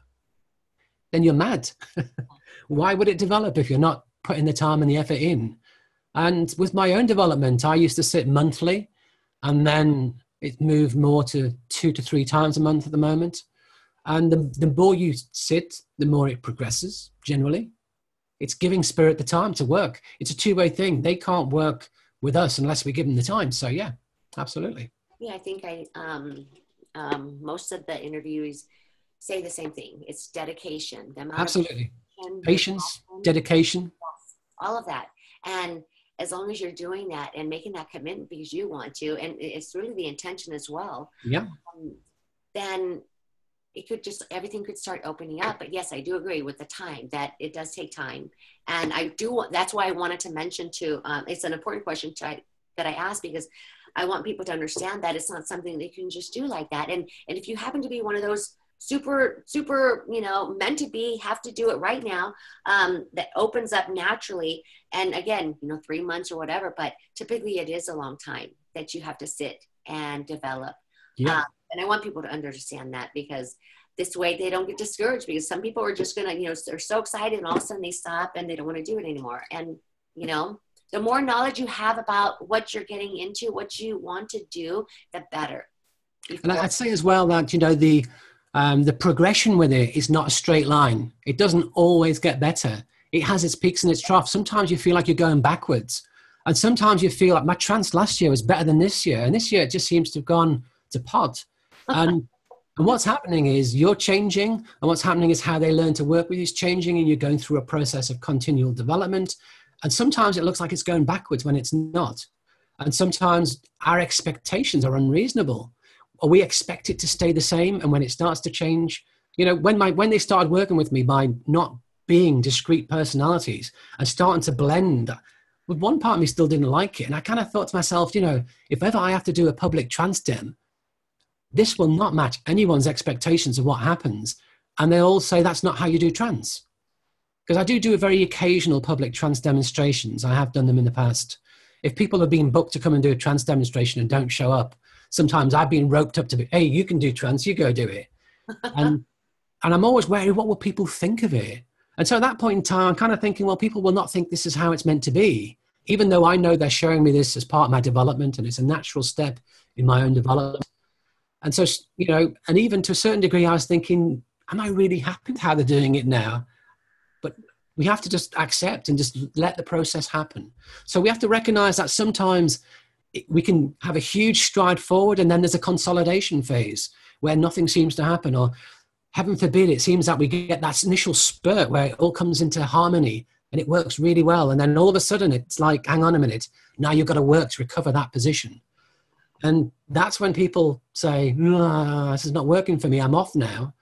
then you're mad. Why would it develop if you're not putting the time and the effort in? And with my own development, I used to sit monthly and then it moved more to two to three times a month at the moment. And the, the more you sit, the more it progresses generally it's giving spirit the time to work. It's a two way thing. They can't work with us unless we give them the time. So yeah, absolutely. Yeah, I think I um, um, most of the interviewees say the same thing. It's dedication. absolutely. Patience, dedication. All of that. And as long as you're doing that and making that commitment because you want to, and it's really the intention as well. Yeah. Um, then it could just everything could start opening up. But yes i do agree with the time that it does take time. And i do that's why i wanted to mention too um, it's an important question to, that i asked because i want people to understand that it's not something they can just do like that. And and if you happen to be one of those super super you know meant to be have to do it right now um, that opens up naturally. And again you know three months or whatever but typically it is a long time that you have to sit and develop. Yeah. Um, and I want people to understand that because this way they don't get discouraged because some people are just going to, you know, they're so excited and all of a sudden they stop and they don't want to do it anymore. And, you know, the more knowledge you have about what you're getting into, what you want to do, the better. Before- and I'd say as well that, you know, the, um, the progression with it is not a straight line. It doesn't always get better. It has its peaks and its troughs. Sometimes you feel like you're going backwards. And sometimes you feel like my trance last year was better than this year. And this year it just seems to have gone to pot and and what's happening is you're changing and what's happening is how they learn to work with you is changing and you're going through a process of continual development. And sometimes it looks like it's going backwards when it's not. And sometimes our expectations are unreasonable. Or we expect it to stay the same and when it starts to change you know when my when they started working with me by not being discrete personalities and starting to blend. With one part of me still didn't like it and i kind of thought to myself you know if ever i have to do a public trance dem this will not match anyone's expectations of what happens. And they all say that's not how you do trance. Because I do do a very occasional public trance demonstrations. I have done them in the past. If people have been booked to come and do a trance demonstration and don't show up, sometimes I've been roped up to be, hey, you can do trans, you go do it. and, and I'm always wary, what will people think of it? And so at that point in time, I'm kind of thinking, well, people will not think this is how it's meant to be. Even though I know they're showing me this as part of my development and it's a natural step in my own development And so, you know, and even to a certain degree, I was thinking, am I really happy with how they're doing it now? But we have to just accept and just let the process happen. So we have to recognize that sometimes we can have a huge stride forward and then there's a consolidation phase where nothing seems to happen or heaven forbid it seems that we get that initial spurt where it all comes into harmony and it works really well and then all of a sudden it's like hang on a minute now you've got to work to recover that position and that's when people say this is not working for me i'm off now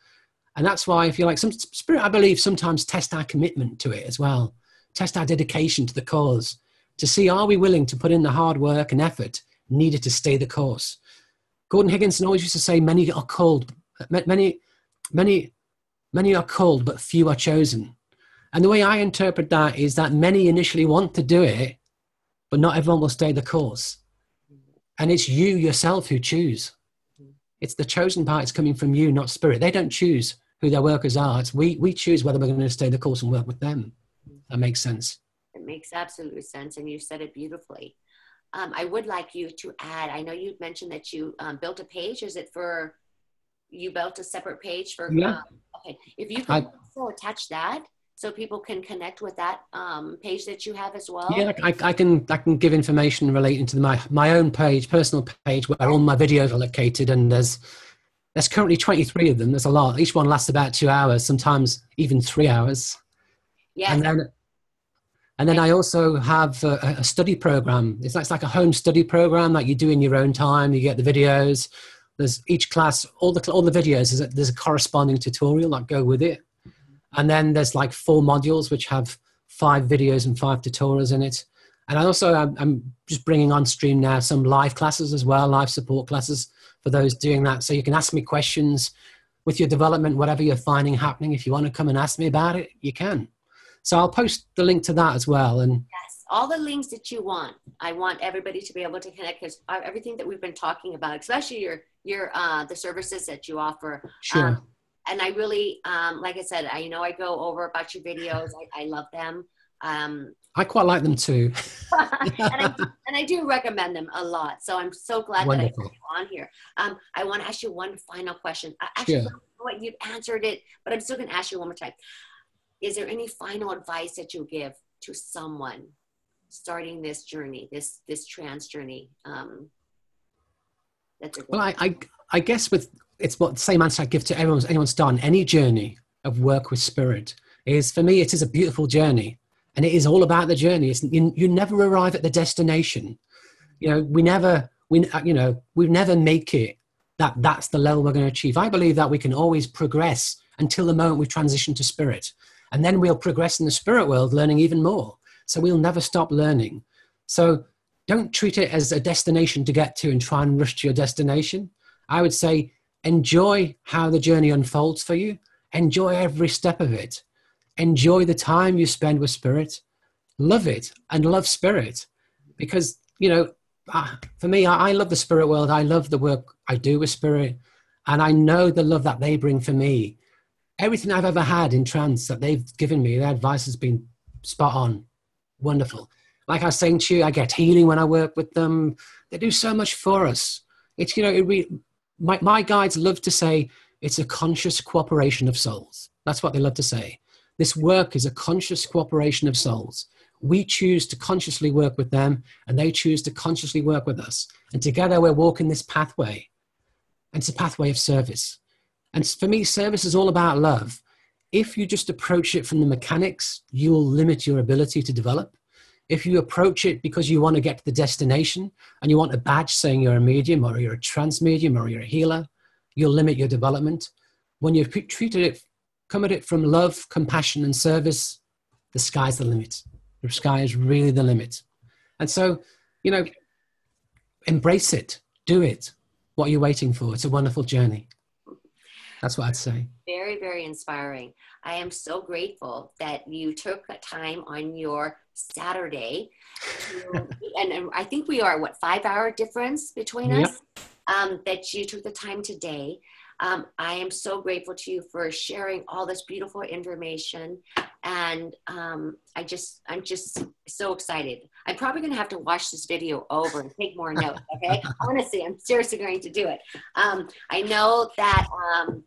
and that's why if you like some spirit i believe sometimes test our commitment to it as well test our dedication to the cause to see are we willing to put in the hard work and effort needed to stay the course. Gordon Higginson always used to say, "Many are called, many, many, many are called, but few are chosen." And the way I interpret that is that many initially want to do it, but not everyone will stay the course. And it's you yourself who choose. It's the chosen part. It's coming from you, not spirit. They don't choose who their workers are. It's we we choose whether we're going to stay the course and work with them. That makes sense. It makes absolute sense, and you said it beautifully. Um, I would like you to add. I know you mentioned that you um, built a page. Is it for you built a separate page for? Yeah. Um, okay. If you could I, also attach that, so people can connect with that um, page that you have as well. Yeah, I, I, can. I can give information relating to my my own page, personal page, where all my videos are located, and there's there's currently 23 of them. There's a lot. Each one lasts about two hours, sometimes even three hours. Yeah. And then and then I also have a, a study program. It's like, it's like a home study program that you do in your own time. You get the videos. There's each class, all the all the videos. There's a, there's a corresponding tutorial that go with it, and then there's like four modules which have five videos and five tutorials in it. And I also I'm, I'm just bringing on stream now some live classes as well, live support classes for those doing that. So you can ask me questions with your development, whatever you're finding happening. If you want to come and ask me about it, you can. So I'll post the link to that as well. And yes, all the links that you want. I want everybody to be able to connect because everything that we've been talking about, especially your your uh, the services that you offer. Sure. Um, and I really, um, like I said, I know I go over about your videos. I, I love them. Um, I quite like them too. and, I, and, I, do recommend them a lot. So I'm so glad Wonderful. that I put you on here. Um, I want to ask you one final question. Actually, sure. what you've answered it, but I'm still going to ask you one more time is there any final advice that you give to someone starting this journey, this this trance journey? Um, that's well, I, I, I guess with it's what the same answer I give to everyone anyone's done any journey of work with spirit is for me it is a beautiful journey and it is all about the journey. It's, you, you never arrive at the destination. You know, we never we uh, you know we never make it that that's the level we're going to achieve. I believe that we can always progress until the moment we transition to spirit. And then we'll progress in the spirit world, learning even more. So we'll never stop learning. So don't treat it as a destination to get to and try and rush to your destination. I would say enjoy how the journey unfolds for you, enjoy every step of it, enjoy the time you spend with spirit, love it and love spirit. Because, you know, for me, I love the spirit world. I love the work I do with spirit. And I know the love that they bring for me everything I've ever had in trance that they've given me, their advice has been spot on, wonderful. Like I was saying to you, I get healing when I work with them. They do so much for us. It's you know, it re- my my guides love to say it's a conscious cooperation of souls. That's what they love to say. This work is a conscious cooperation of souls. We choose to consciously work with them, and they choose to consciously work with us. And together we're walking this pathway. And it's a pathway of service. And for me, service is all about love. If you just approach it from the mechanics, you will limit your ability to develop. If you approach it because you want to get to the destination and you want a badge saying you're a medium or you're a trance medium or you're a healer, you'll limit your development. When you've treated it, come at it from love, compassion, and service, the sky's the limit. The sky is really the limit. And so, you know, embrace it, do it. What are you waiting for? It's a wonderful journey. That's what I'd say. Very, very inspiring. I am so grateful that you took time on your Saturday. To, and, and, I think we are, what, five hour difference between yep. us? Um, that you took the time today. Um, I am so grateful to you for sharing all this beautiful information. And um, I just, I'm just so excited. I'm probably going to have to watch this video over and take more notes. Okay. Honestly, I'm seriously going to do it. Um, I know that um,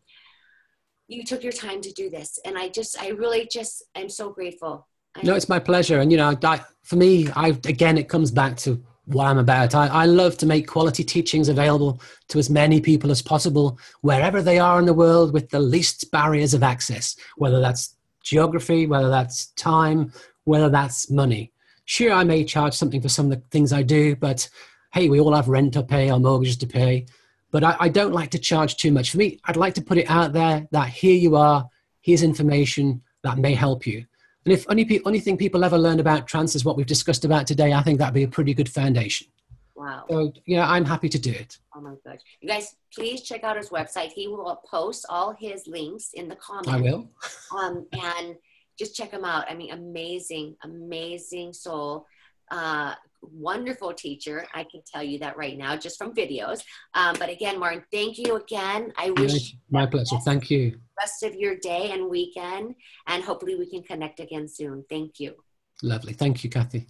you took your time to do this. And I just, I really just, I'm so grateful. No, it's my pleasure. And, you know, I, for me, I, again, it comes back to what I'm about. I, I love to make quality teachings available to as many people as possible, wherever they are in the world, with the least barriers of access, whether that's geography, whether that's time, whether that's money. Sure, I may charge something for some of the things I do, but hey, we all have rent to pay or mortgages to pay. But I, I don't like to charge too much. For me, I'd like to put it out there that here you are, here's information that may help you. And if only, only thing people ever learn about trance is what we've discussed about today, I think that'd be a pretty good foundation. Wow. So, yeah, I'm happy to do it. Oh my gosh. You guys, please check out his website. He will post all his links in the comments. I will. um, and just check him out. I mean, amazing, amazing soul. Uh, wonderful teacher. I can tell you that right now, just from videos. Um, but again, Martin, thank you again. I wish my pleasure. Thank you. Rest of your day and weekend, and hopefully we can connect again soon. Thank you. Lovely. Thank you, Kathy.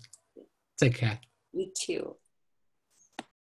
Take care. You too.